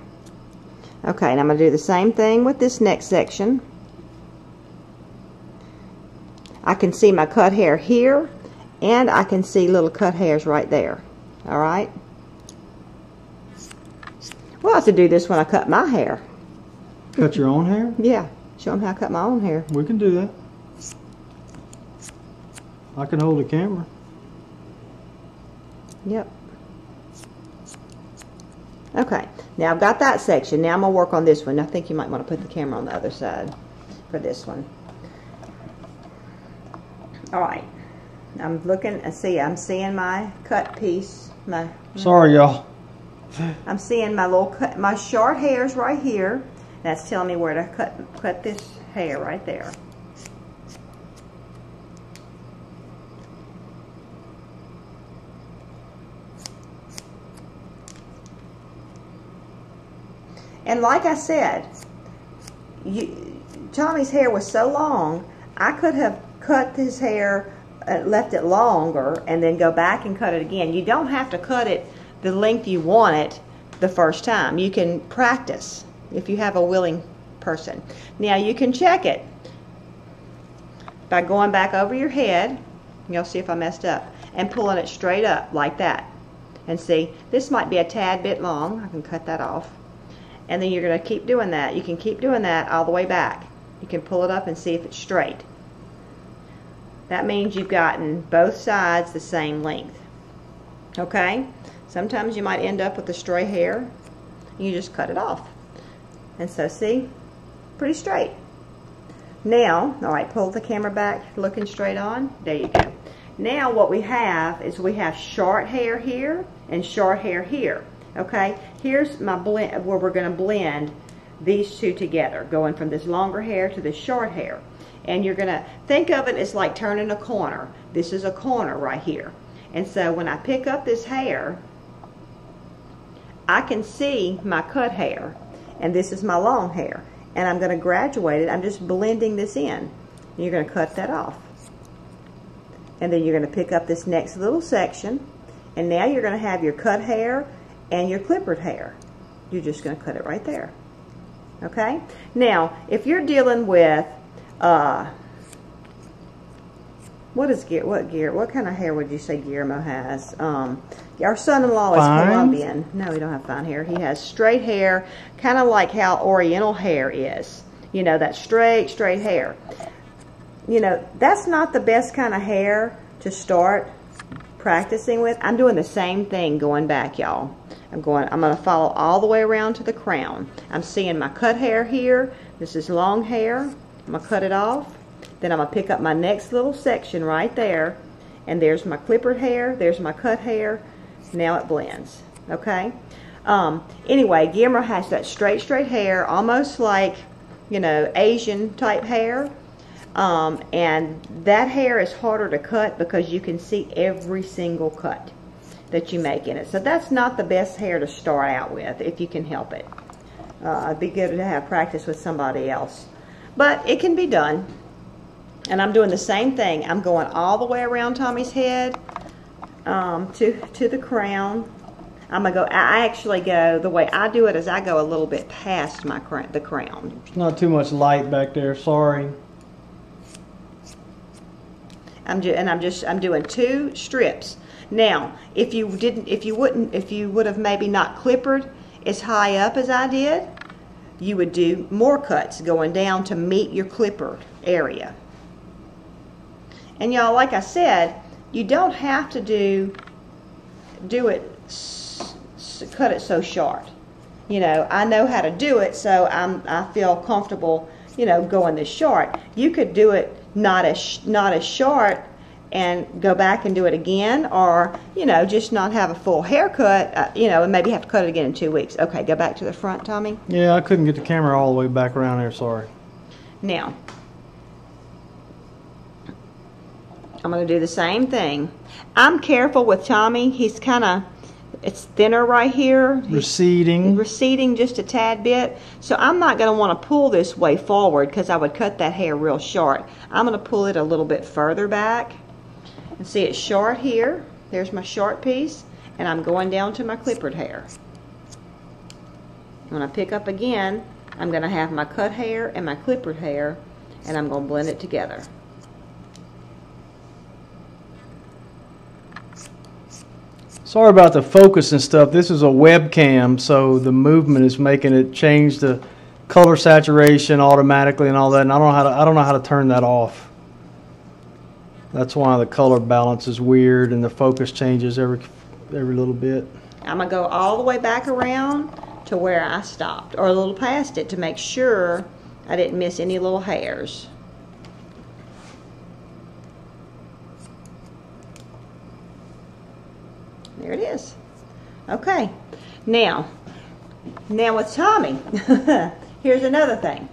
Okay, and I'm going to do the same thing with this next section. I can see my cut hair here, and I can see little cut hairs right there. All right? Well, I have to do this when I cut my hair. Cut your own hair? Yeah, show them how I cut my own hair. We can do that. I can hold a camera. Yep. Okay, now I've got that section. Now I'm going to work on this one. I think you might want to put the camera on the other side for this one. All right. I'm looking, I see, I'm seeing my cut piece, my, Sorry, y'all. I'm seeing my little cut, my short hairs right here. That's telling me where to cut, cut this hair right there. And like I said, you, Tommy's hair was so long, I could have cut his hair, uh, left it longer, and then go back and cut it again. You don't have to cut it the length you want it the first time. You can practice if you have a willing person. Now you can check it by going back over your head. You'll see if I messed up. And pulling it straight up like that. And see, this might be a tad bit long. I can cut that off. And then you're going to keep doing that. You can keep doing that all the way back. You can pull it up and see if it's straight. That means you've gotten both sides the same length. Okay? Sometimes you might end up with a stray hair. You just cut it off. And so see, pretty straight. Now, all right, pull the camera back, looking straight on. There you go. Now what we have is we have short hair here and short hair here. Okay, here's my blend where we're going to blend these two together, going from this longer hair to this short hair. And you're going to think of it as like turning a corner. This is a corner right here. And so when I pick up this hair, I can see my cut hair. And this is my long hair. And I'm going to graduate it. I'm just blending this in. You're going to cut that off. And then you're going to pick up this next little section. And now you're going to have your cut hair and your clippered hair. You're just going to cut it right there. Okay? Now, if you're dealing with, uh, what is gear? What gear? What kind of hair would you say Guillermo has? Um, our son-in-law is? Colombian. No, he don't have fine hair. He has straight hair, kind of like how Oriental hair is. You know, that straight, straight hair. You know, that's not the best kind of hair to start practicing with. I'm doing the same thing going back, y'all. I'm going, I'm going to follow all the way around to the crown. I'm seeing my cut hair here. This is long hair. I'm going to cut it off. Then I'm going to pick up my next little section right there. And there's my clippered hair. There's my cut hair. Now it blends. Okay? Um, anyway, Guillermo has that straight, straight hair, almost like, you know, Asian type hair. Um, and that hair is harder to cut because you can see every single cut that you make in it. So that's not the best hair to start out with if you can help it. Uh, it'd be good to have practice with somebody else. But it can be done. And I'm doing the same thing. I'm going all the way around Tommy's head, um, to to the crown. I'm gonna go. I actually go the way I do it is I go a little bit past my cra- the crown. There's not too much light back there. Sorry. I'm and I'm just I'm doing two strips. Now, if you didn't, if you wouldn't, if you would have maybe not clippered as high up as I did, you would do more cuts going down to meet your clipper area. And y'all, like I said, you don't have to do do it cut it so short. You know, I know how to do it, so I'm I feel comfortable. You know, going this short. You could do it not as not as short and go back and do it again, or you know, just not have a full haircut. Uh, you know, and maybe have to cut it again in two weeks. Okay, go back to the front, Tommy. Yeah, I couldn't get the camera all the way back around there. Sorry. Now, I'm going to do the same thing. I'm careful with Tommy. He's kind of, it's thinner right here. Receding. receding just a tad bit. So I'm not going to want to pull this way forward because I would cut that hair real short. I'm going to pull it a little bit further back. And see it's short here. There's my short piece. And I'm going down to my clippered hair. When I pick up again, I'm going to have my cut hair and my clippered hair. And I'm going to blend it together. Sorry about the focus and stuff. This is a webcam, so the movement is making it change the color saturation automatically and all that. And I don't know how to I don't know how to turn that off. That's why the color balance is weird and the focus changes every every little bit. I'm to go all the way back around to where I stopped, or a little past it to make sure I didn't miss any little hairs. There it is. Okay. Now, now with Tommy, here's another thing.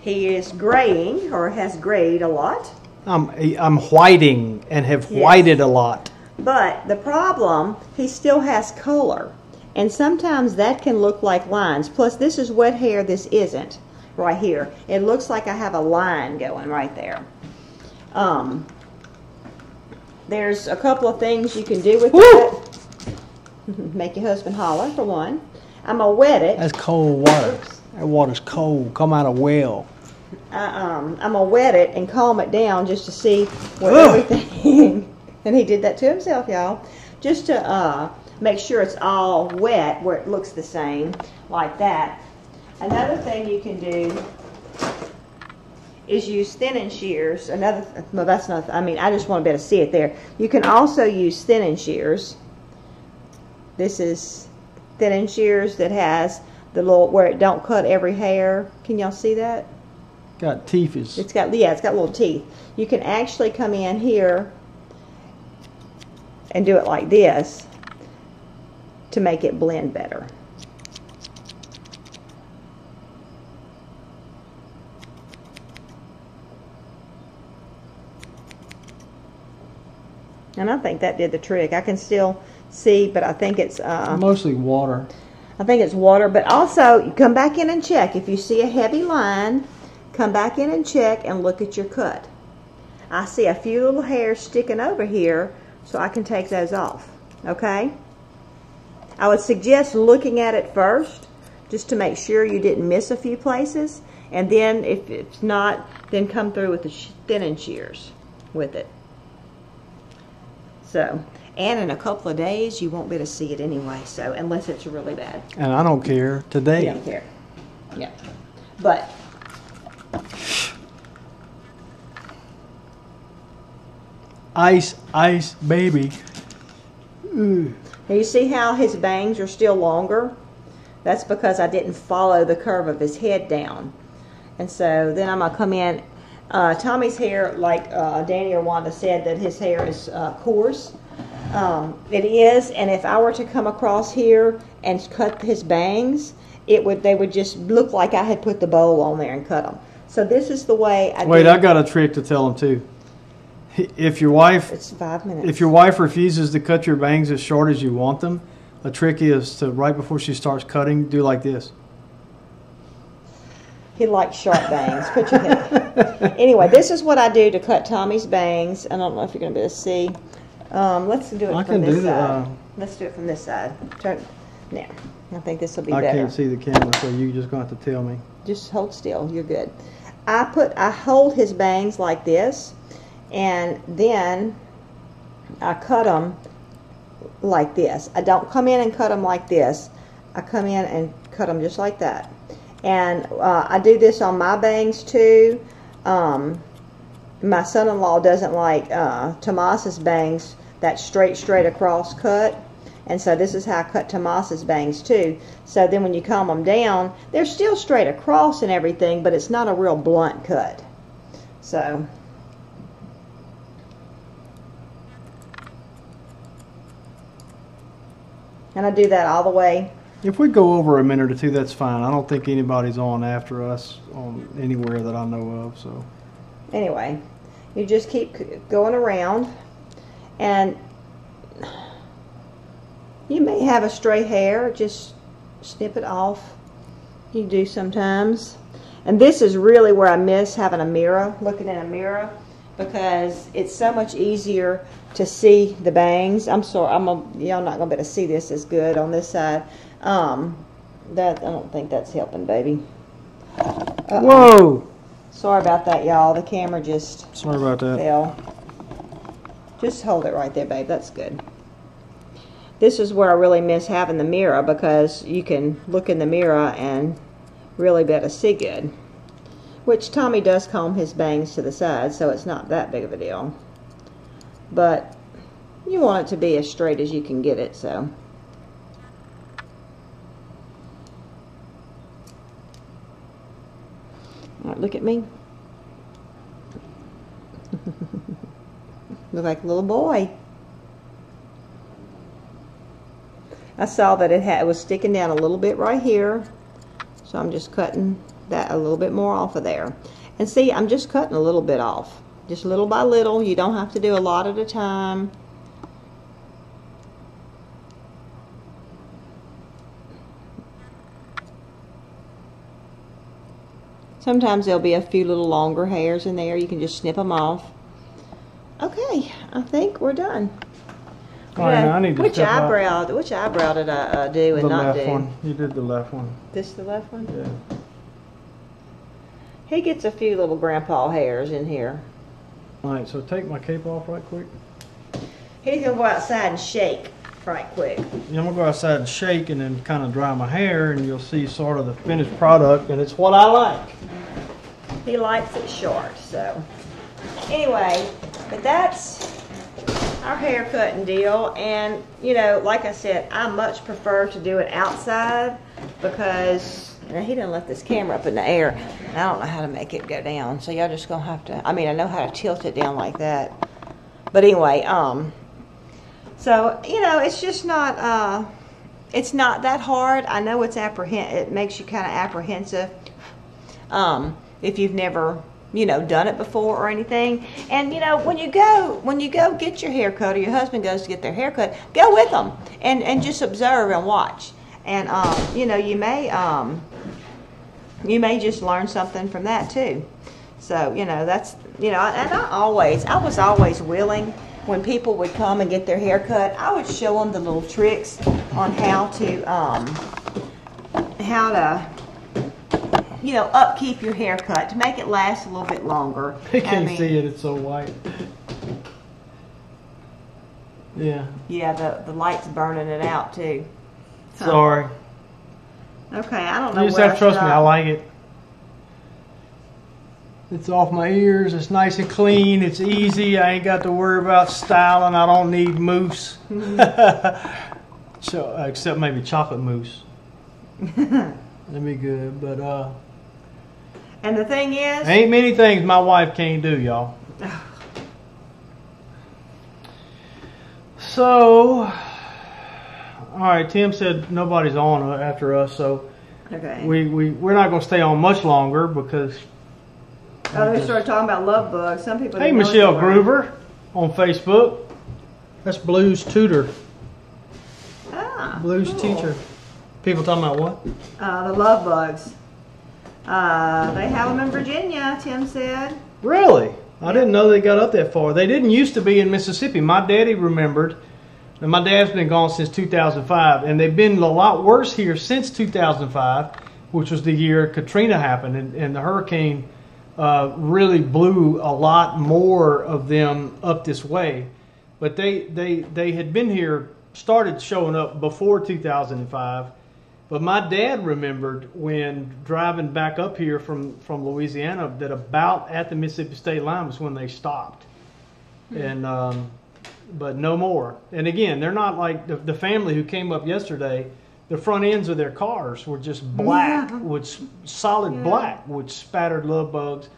He is graying, or has grayed a lot. I'm I'm whiting and have Yes. whited a lot. But the problem, he still has color. And sometimes that can look like lines. Plus, this is wet hair, this isn't right here. It looks like I have a line going right there. Um, there's a couple of things you can do with it. Make your husband holler, for one. I'm going to wet it. That's cold water. That water's cold. Come out of well. I, um, I'm gonna wet it and calm it down just to see where Ugh. everything. and he did that to himself, y'all, just to uh, make sure it's all wet where it looks the same, like that. Another thing you can do is use thinning shears. Another, no, that's not. I mean, I just want to be able to see it there. You can also use thinning shears. This is thinning shears that has the little where it don't cut every hair. Can y'all see that? Got teeth is It's got yeah, it's got little teeth. You can actually come in here and do it like this to make it blend better. And I think that did the trick. I can still see, but I think it's uh, mostly water. I think it's water, but also you come back in and check. If you see a heavy line, come back in and check and look at your cut. I see a few little hairs sticking over here, so I can take those off. Okay? I would suggest looking at it first, just to make sure you didn't miss a few places, and then if it's not, then come through with the thinning shears with it. So, and in a couple of days, you won't be able to see it anyway. So, unless it's really bad. And I don't care today. You don't care. Yeah. But Ice, ice, baby. you see how his bangs are still longer? That's because I didn't follow the curve of his head down. And so then I'm going to come in. Uh, Tommy's hair, like uh, Danny or Wanda said, that his hair is uh, coarse. Um, it is, and if I were to come across here and cut his bangs, it would they would just look like I had put the bowl on there and cut them. So this is the way I Wait. I got a trick to tell them too. If your wife, It's five minutes. if your wife refuses to cut your bangs as short as you want them, a trick is to right before she starts cutting, do like this. He likes sharp bangs. Put your head. anyway, this is what I do to cut Tommy's bangs. I don't know if you're going to be able to see. Um, let's do it I from can this side. uh, let's do it from this side. Turn. Now, I think this will be I better. can't see the camera, so you're just gonna have to tell me. Just hold still. You're good. I put. I hold his bangs like this, and then I cut them like this. I don't come in and cut them like this. I come in and cut them just like that. And uh, I do this on my bangs too. Um, my son-in-law doesn't like uh, Tomas's bangs that straight, straight across cut. And so this is how I cut Tomas's bangs too. So then when you comb them down, they're still straight across and everything, but it's not a real blunt cut. So and I do that all the way. If we go over a minute or two, that's fine. I don't think anybody's on after us on anywhere that I know of. So Anyway, you just keep going around and you may have a stray hair, just snip it off. You do sometimes. And this is really where I miss having a mirror, looking in a mirror, because it's so much easier to see the bangs. I'm sorry, I'm y'all not gonna be able to see this as good on this side. Um, that I don't think that's helping, baby. Uh-oh. whoa, Sorry about that, y'all. The camera just sorry about that. fell. Just hold it right there, babe. That's good. This is where I really miss having the mirror because you can look in the mirror and really be able to see good. Which Tommy does comb his bangs to the side, so it's not that big of a deal. But you want it to be as straight as you can get it, so. Look at me. Look like a little boy. I saw that it had it was sticking down a little bit right here. So I'm just cutting that a little bit more off of there. And see, I'm just cutting a little bit off. Just little by little. You don't have to do a lot at a time. Sometimes there'll be a few little longer hairs in there. You can just snip them off. Okay, I think we're done. All right, now I need to which step out. eyebrow? Which eyebrow did I uh, do and The not left do? one. You did the left one. This the left one. Yeah. He gets a few little grandpa hairs in here. All right, so take my cape off right quick. He's gonna go outside and shake right quick. Yeah, I'm gonna go outside and shake and then kind of dry my hair, and you'll see sort of the finished product, and it's what I like. He likes it short, so anyway, but that's our hair cutting deal. And you know, like I said, I much prefer to do it outside because now he didn't let this camera up in the air, and I don't know how to make it go down. So y'all just gonna have to. I mean, I know how to tilt it down like that, but anyway, um, so you know, it's just not. uh it's not that hard. I know it's apprehend. It makes you kind of apprehensive um, if you've never you know done it before or anything. And you know when you go when you go get your hair cut or your husband goes to get their hair cut go with them and and just observe and watch. And um, you know you may um, you may just learn something from that too. So you know that's you know and i always i was always willing when people would come and get their hair cut i would show them the little tricks on how to um, how to you know, upkeep your haircut to make it last a little bit longer. I I can't mean, see it; it's so white. Yeah. Yeah, the the light's burning it out too. So- Sorry. Okay, I don't know. You just have to trust me. I like it. It's off my ears. It's nice and clean. It's easy. I ain't got to worry about styling. I don't need mousse. so, except maybe chocolate mousse. That'd be good. But uh, And the thing is, ain't many things my wife can't do, y'all. So, all right. Tim said nobody's on after us, so okay. we we we're not gonna stay on much longer because oh, they started talking about love bugs. Some people. Hey, Michelle what. Groover on Facebook. That's Blues Tutor, Ah, Blues cool. Teacher. People talking about what? Uh, the love bugs. Uh, they have them in Virginia. Tim said. Really? I didn't know they got up that far. They didn't used to be in Mississippi. My daddy remembered. And my dad's been gone since 2005, and they've been a lot worse here since 2005, which was the year Katrina happened, and, and the hurricane uh, really blew a lot more of them up this way. But they, they, they had been here, started showing up before 2005. But my dad remembered when driving back up here from, from Louisiana that about at the Mississippi state line was when they stopped. And um, but no more. And again, they're not like the, the family who came up yesterday. The front ends of their cars were just black Yeah. with solid Yeah. black with spattered love bugs.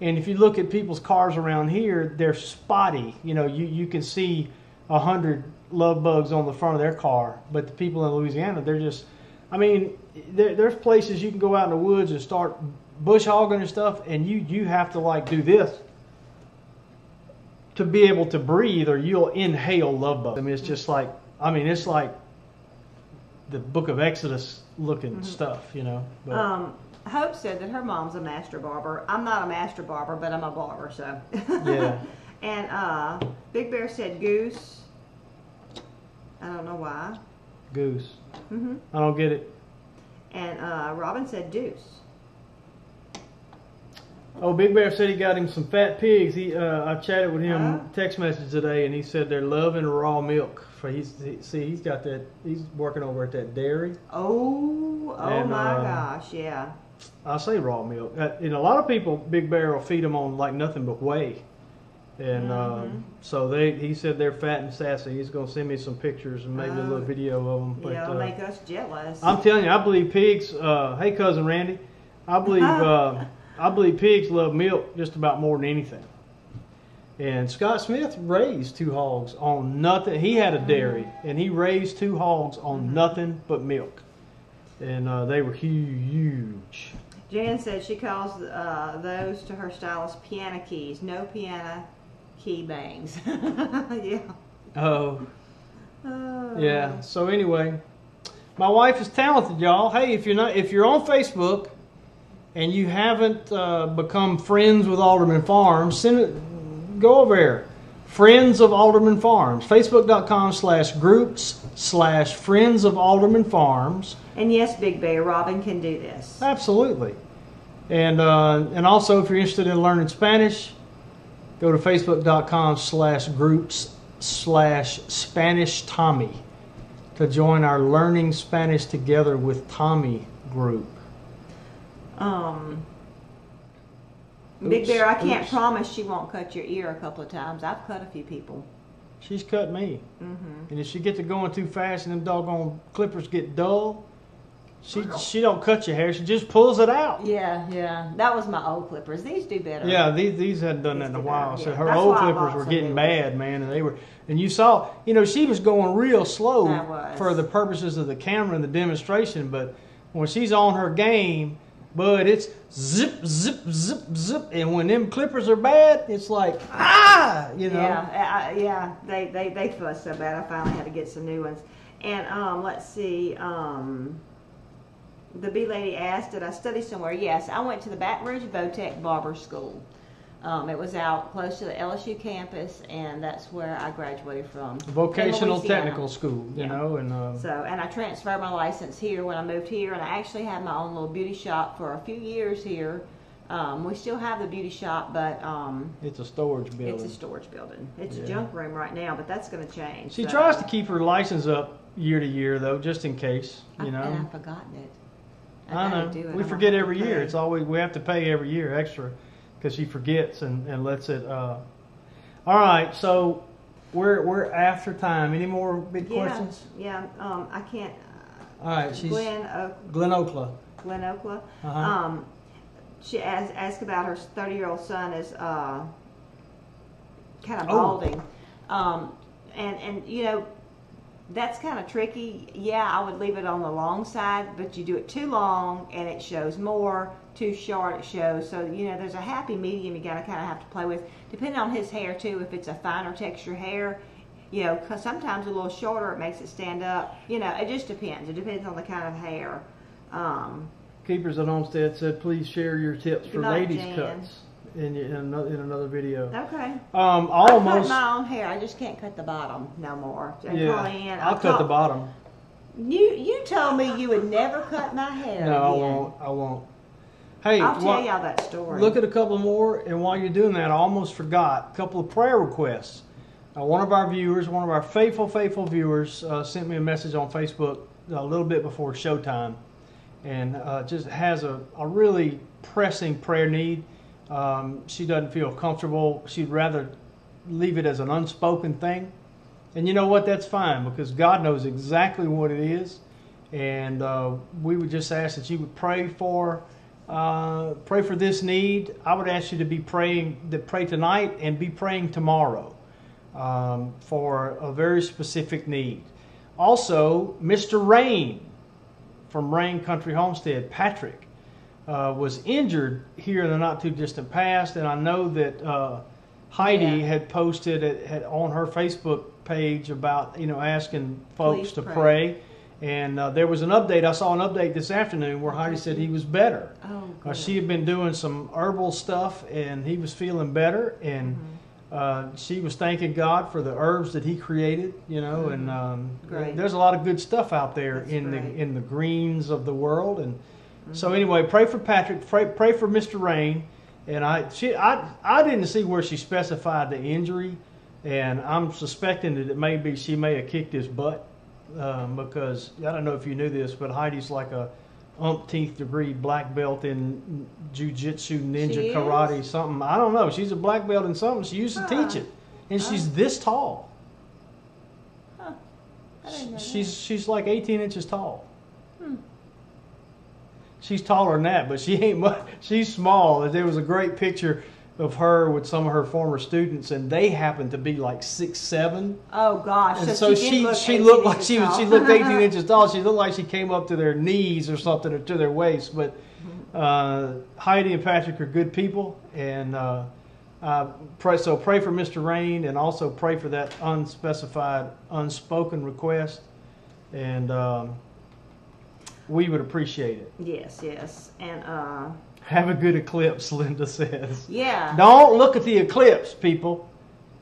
And if you look at people's cars around here, they're spotty. You know, you, you can see a hundred love bugs on the front of their car. But the people in Louisiana, they're just, I mean, there, there's places you can go out in the woods and start bush hogging and stuff, and you, you have to like do this to be able to breathe or you'll inhale love bugs. I mean, it's just like, I mean, it's like the book of Exodus looking stuff, you know. But Um, Hope said that her mom's a master barber. I'm not a master barber, but I'm a barber, so. Yeah. and uh, Big Bear said goose. I don't know why. Goose. hmm I don't get it. And uh, Robin said deuce. Oh, Big Bear said he got him some fat pigs. He, uh, I chatted with him Huh? text message today, and he said they're loving raw milk. For he's he, see he's got that. He's working over at that dairy. Oh, oh And, my uh, gosh, yeah. I say raw milk. Uh, and a lot of people, Big Bear will feed them on like nothing but whey. And uh, Mhm. so they, he said they're fat and sassy. He's gonna send me some pictures and maybe a Oh. little video of them. But yeah, it'll uh, make us jealous. I'm telling you, I believe pigs. Uh, hey, cousin Randy, I believe uh, I believe pigs love milk just about more than anything. And Scott Smith raised two hogs on nothing. He had a dairy, and he raised two hogs on nothing but milk, and uh, they were huge. Jan said she calls uh, those to her stylist piano keys. No piano key bangs. yeah. Oh, Oh. yeah. So anyway, my wife is talented, y'all. Hey, if you're not, if you're on Facebook and you haven't uh, become friends with Alderman Farms, send it. Go over there. Friends of Alderman Farms. Facebook.com slash groups slash Friends of Alderman Farms. And yes, Big Bear, Robin can do this. Absolutely. And uh, and also, if you're interested in learning Spanish, go to facebook.com slash groups slash Spanish Tommy to join our Learning Spanish Together with Tommy group. Um, Big Bear, I can't oops. promise she won't cut your ear a couple of times. I've cut a few people. She's cut me. Mm-hmm. And if she gets to going too fast and them doggone clippers get dull, she she don't cut your hair. She just pulls it out. Yeah, yeah. That was my old clippers. These do better. Yeah, these these hadn't done that in a while. better, So her That's old clippers were getting bad, man, and they were. And you saw, you know, she was going real slow for the purposes of the camera and the demonstration. But when she's on her game, but it's zip, zip, zip, zip, and when them clippers are bad, it's like ah, you know. Yeah, I, yeah. They, they they fuss so bad. I finally had to get some new ones. And um, let's see. Um, the bee lady asked, "Did I study somewhere?" Yes, I went to the Baton Rouge Votech Barber School. Um, it was out close to the LSU campus, and that's where I graduated from. Vocational technical school, you Yeah. know, and uh, So, and I transferred my license here when I moved here, and I actually had my own little beauty shop for a few years here. Um, we still have the beauty shop, but um, it's a storage building. it's a storage building. It's Yeah. a junk room right now, but that's going to change. she so- tries to keep her license up year to year, though, just in case, I- you know. And I've forgotten it. I gotta know. We I'm forget every year. pay. It's always we have to pay every year extra because she forgets and, and lets it. Uh... All right, so we're we're after time. Any more big yeah, questions? Yeah, um, I can't. All right, she's Glenn, uh, Glen Okla. Glen Okla. Uh-huh. Um, she asked, asked about her 30 year old son is uh, kind of Oh. balding. Um, and, and, you know, that's kind of tricky. Yeah, I would leave it on the long side, but you do it too long and it shows more. Too short, it shows. So, you know, there's a happy medium you got to kind of have to play with. Depending on his hair, too, if it's a finer texture hair, you know, 'cause sometimes a little shorter, it makes it stand up. You know, it just depends. It depends on the kind of hair. Um, Keepers at Homestead said, please share your tips for ladies Jan. cuts. In, in, another, in another video. Okay. Um, I cut my own hair. I just can't cut the bottom no more. And Yeah, Colleen, I'll I cut the bottom. You you told me you would never cut my hair. No, I won't. I won't. Hey, I'll tell y'all that story. Look at a couple more, and while you're doing that, I almost forgot a couple of prayer requests. Uh, one of our viewers, one of our faithful, faithful viewers, uh, sent me a message on Facebook a little bit before showtime, and uh, just has a, a really pressing prayer need. Um, she doesn't feel comfortable. She'd rather leave it as an unspoken thing. And you know what? That's fine because God knows exactly what it is. And uh, we would just ask that you would pray for uh, pray for this need. I would ask you to be praying to pray tonight and be praying tomorrow um, for a very specific need. Also, Mr. Rain from Rain Country Homestead, Patrick, uh, was injured here in the not too distant past, and I know that uh, Heidi Yeah. had posted it had on her Facebook page about you know asking folks Please to pray. pray. And uh, there was an update. I saw an update this afternoon where Heidi said he was better. Oh, Uh, she had been doing some herbal stuff, and he was feeling better. And Mm-hmm. uh, she was thanking God for the herbs that He created. You know, and um, Mm-hmm. There's a lot of good stuff out there That's in the in the greens of the world. And Mm-hmm. so anyway, pray for Patrick. Pray, pray for Mr. Rain. And I she I I didn't see where she specified the injury, and I'm suspecting that it may be she may have kicked his butt um, because I don't know if you knew this, but Heidi's like a umpteenth degree black belt in jujitsu, ninja, karate, something. I don't know. She's a black belt in something. She used to Huh. teach it, and she's this tall. Huh. I didn't know She's she's like 18 inches tall. She's taller than that, but she ain't much. She's small. There was a great picture of her with some of her former students, and they happened to be like six seven. Oh gosh. And so, so she, she look she looked like she was she looked 18 inches tall. She looked like she came up to their knees or something or to their waist. But uh, Heidi and Patrick are good people, and uh, uh, pray so pray for Mr. Rain, and also pray for that unspecified, unspoken request, and um, we would appreciate it. Yes, yes, and uh, Have a good eclipse, Linda says. yeah. Don't look at the eclipse, people.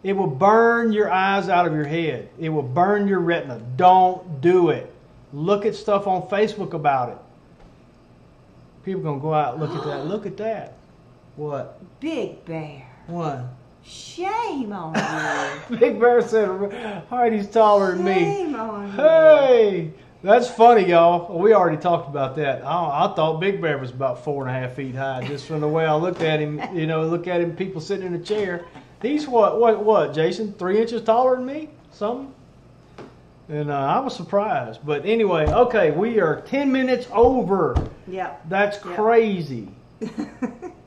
It will burn your eyes out of your head. It will burn your retina. Don't do it. Look at stuff on Facebook about it. People gonna go out and look at that. Look at that. What? Big Bear. What? Shame on you. Big Bear said Heidi's taller than me. Shame on you. Hey, that's funny, y'all. We already talked about that. I, I thought Big Bear was about four and a half feet high, just from the way I looked at him. You know, look at him, people sitting in a chair. He's what, what, what, Jason? Three inches taller than me? Something? And uh, I was surprised. But anyway, okay, we are 10 minutes over. Yeah. That's Yeah. crazy.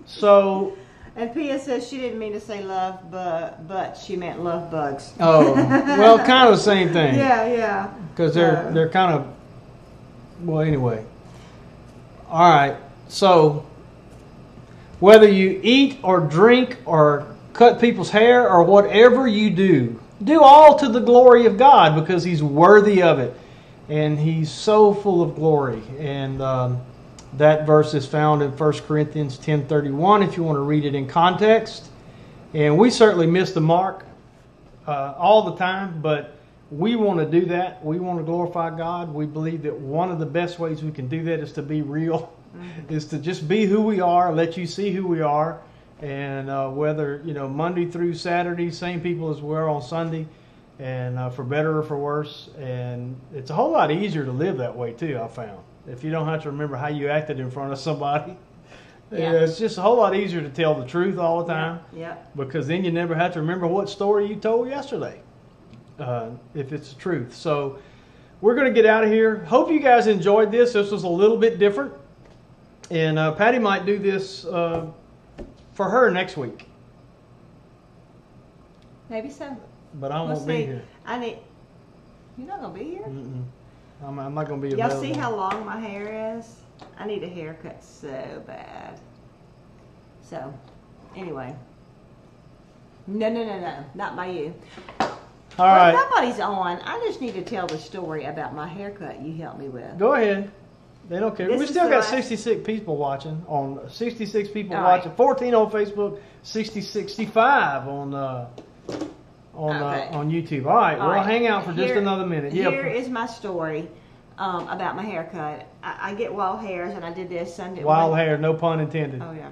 So, And Pia says she didn't mean to say love, but but she meant love bugs. oh, well, kind of the same thing. Yeah, yeah. Because they're they're kind of well anyway. All right so whether you eat or drink or cut people's hair or whatever you do do all to the glory of god because he's worthy of it. And he's so full of glory. And um, that verse is found in 1 corinthians 10.31 if you want to read it in context. And we certainly miss the mark uh, all the time, but we want to do that. We want to glorify God. We believe that one of the best ways we can do that is to be real, is to just be who we are, let you see who we are, and uh, whether you know Monday through Saturday, same people as we're on Sunday, and uh, for better or for worse. And it's a whole lot easier to live that way too. I found if you don't have to remember how you acted in front of somebody. Yeah. It's just a whole lot easier to tell the truth all the time Yep. because then you never have to remember what story you told yesterday uh, if it's the truth. So we're going to get out of here. Hope you guys enjoyed this. This was a little bit different. And uh, Patti might do this uh, for her next week, Maybe so. but I We'll won't be see. here. I need. You're not gonna be here. Mm-mm. I'm, I'm not going to be Y'all available. see how long my hair is? I need a haircut so bad. So, anyway. No, no, no, no, not by you. All well, right. if nobody's on. I just need to tell the story about my haircut you helped me with. Go ahead. They don't care. This we still got last- 66 people watching on 66 people All right. watching, 14 on Facebook, 60 65 on uh, on Okay. uh, on YouTube. All right, All we'll right. hang out for just another minute. Yeah. Here is my story um, about my haircut. I, I get wild hairs, and I did this Sunday. Wild hair, no pun intended. Oh yeah.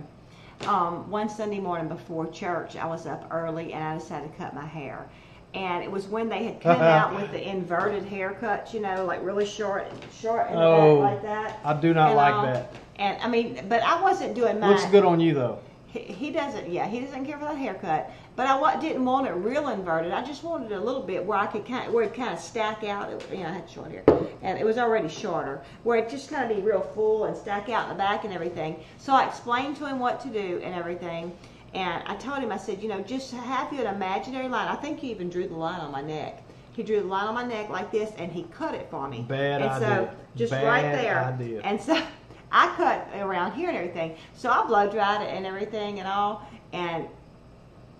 Um, one Sunday morning before church, I was up early and I decided to cut my hair. And it was when they had come out with the inverted haircuts, you know, like really short, short and Oh, back like that. I do not And, like um, that. And I mean, but I wasn't doing mine. Looks good on you though. He, he doesn't, yeah, he doesn't care for that haircut. But I didn't want it real inverted. I just wanted it a little bit where I could kind of, where it kind of stack out. It- You know, I had short hair, and it was already shorter, where it just kind of be real full and stack out in the back and everything. So I explained to him what to do and everything. And I told him, I said, you know, just have you an imaginary line. I think he even drew the line on my neck. He drew the line on my neck like this, and he cut it for me. Bad and idea. so just Bad right there. idea. And so I cut around here and everything. So I blow dried it and everything and all. And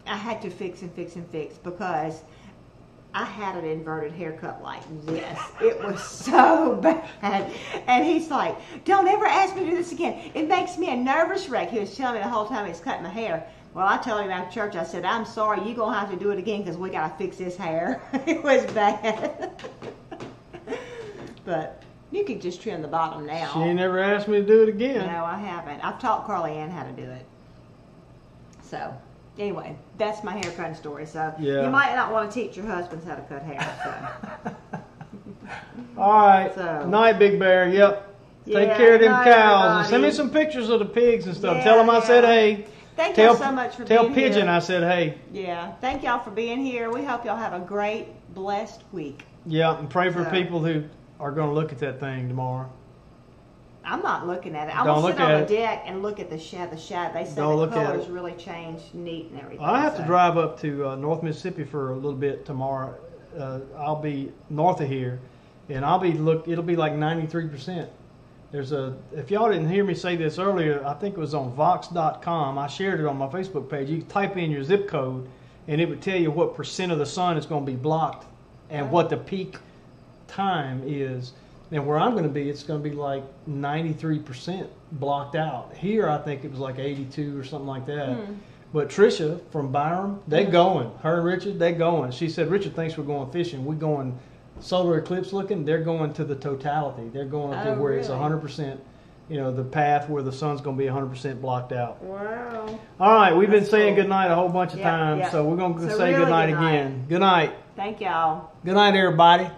I had to fix and fix and fix because I had an inverted haircut like this. It was so bad. And he's like, Don't ever ask me to do this again. It makes me a nervous wreck. He was telling me the whole time he's cutting my hair. Well, I told him after church, I said, I'm sorry, you're going to have to do it again because we got to fix this hair. it was bad. but you could just trim the bottom now. She never asked me to do it again. No, I haven't. I've taught Carly Ann how to do it. So, anyway, that's my hair cutting story. So, Yeah. you might not want to teach your husbands how to cut hair. So. All right. So- Night, Big Bear. Yep. Yeah, Take care of them night, cows and send me some pictures of the pigs and stuff. Yeah, tell them I said hey. Thank tell y'all so much for tell being Pigeon here. I said hey. Yeah, thank y'all for being here. We hope y'all have a great, blessed week. Yeah, and pray for So- people who are going to look at that thing tomorrow. I'm not looking at it. I'm Don't look sit on the it. deck and look at the shad. The shad. They said Don't the colors really changed, neat and everything. I have to drive up to uh, North Mississippi for a little bit tomorrow. Uh, I'll be north of here, and I'll be look. It'll be like ninety three percent. There's a. If y'all didn't hear me say this earlier, I think it was on Vox.com. I shared it on my Facebook page. You type in your zip code, and it would tell you what percent of the sun is going to be blocked, and what the peak time is. And where I'm going to be, it's going to be like 93% blocked out. Here, I think it was like 82 or something like that. Hmm. But Trisha from Byram, they're hmm. going. Her and Richard, they're going. She said, Richard thinks we're going fishing. We're going solar eclipse looking. They're going to the totality. They're going to Oh, where it's 100%, you know, the path where the sun's going to be 100% blocked out. Wow. All right, we've been That's saying cool. good night a whole bunch of Yeah, times, yeah. so we're going to So say really good night good night. again. Good night. Thank y'all. Good night, everybody.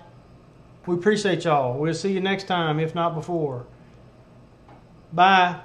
We appreciate y'all. We'll see you next time, if not before. Bye.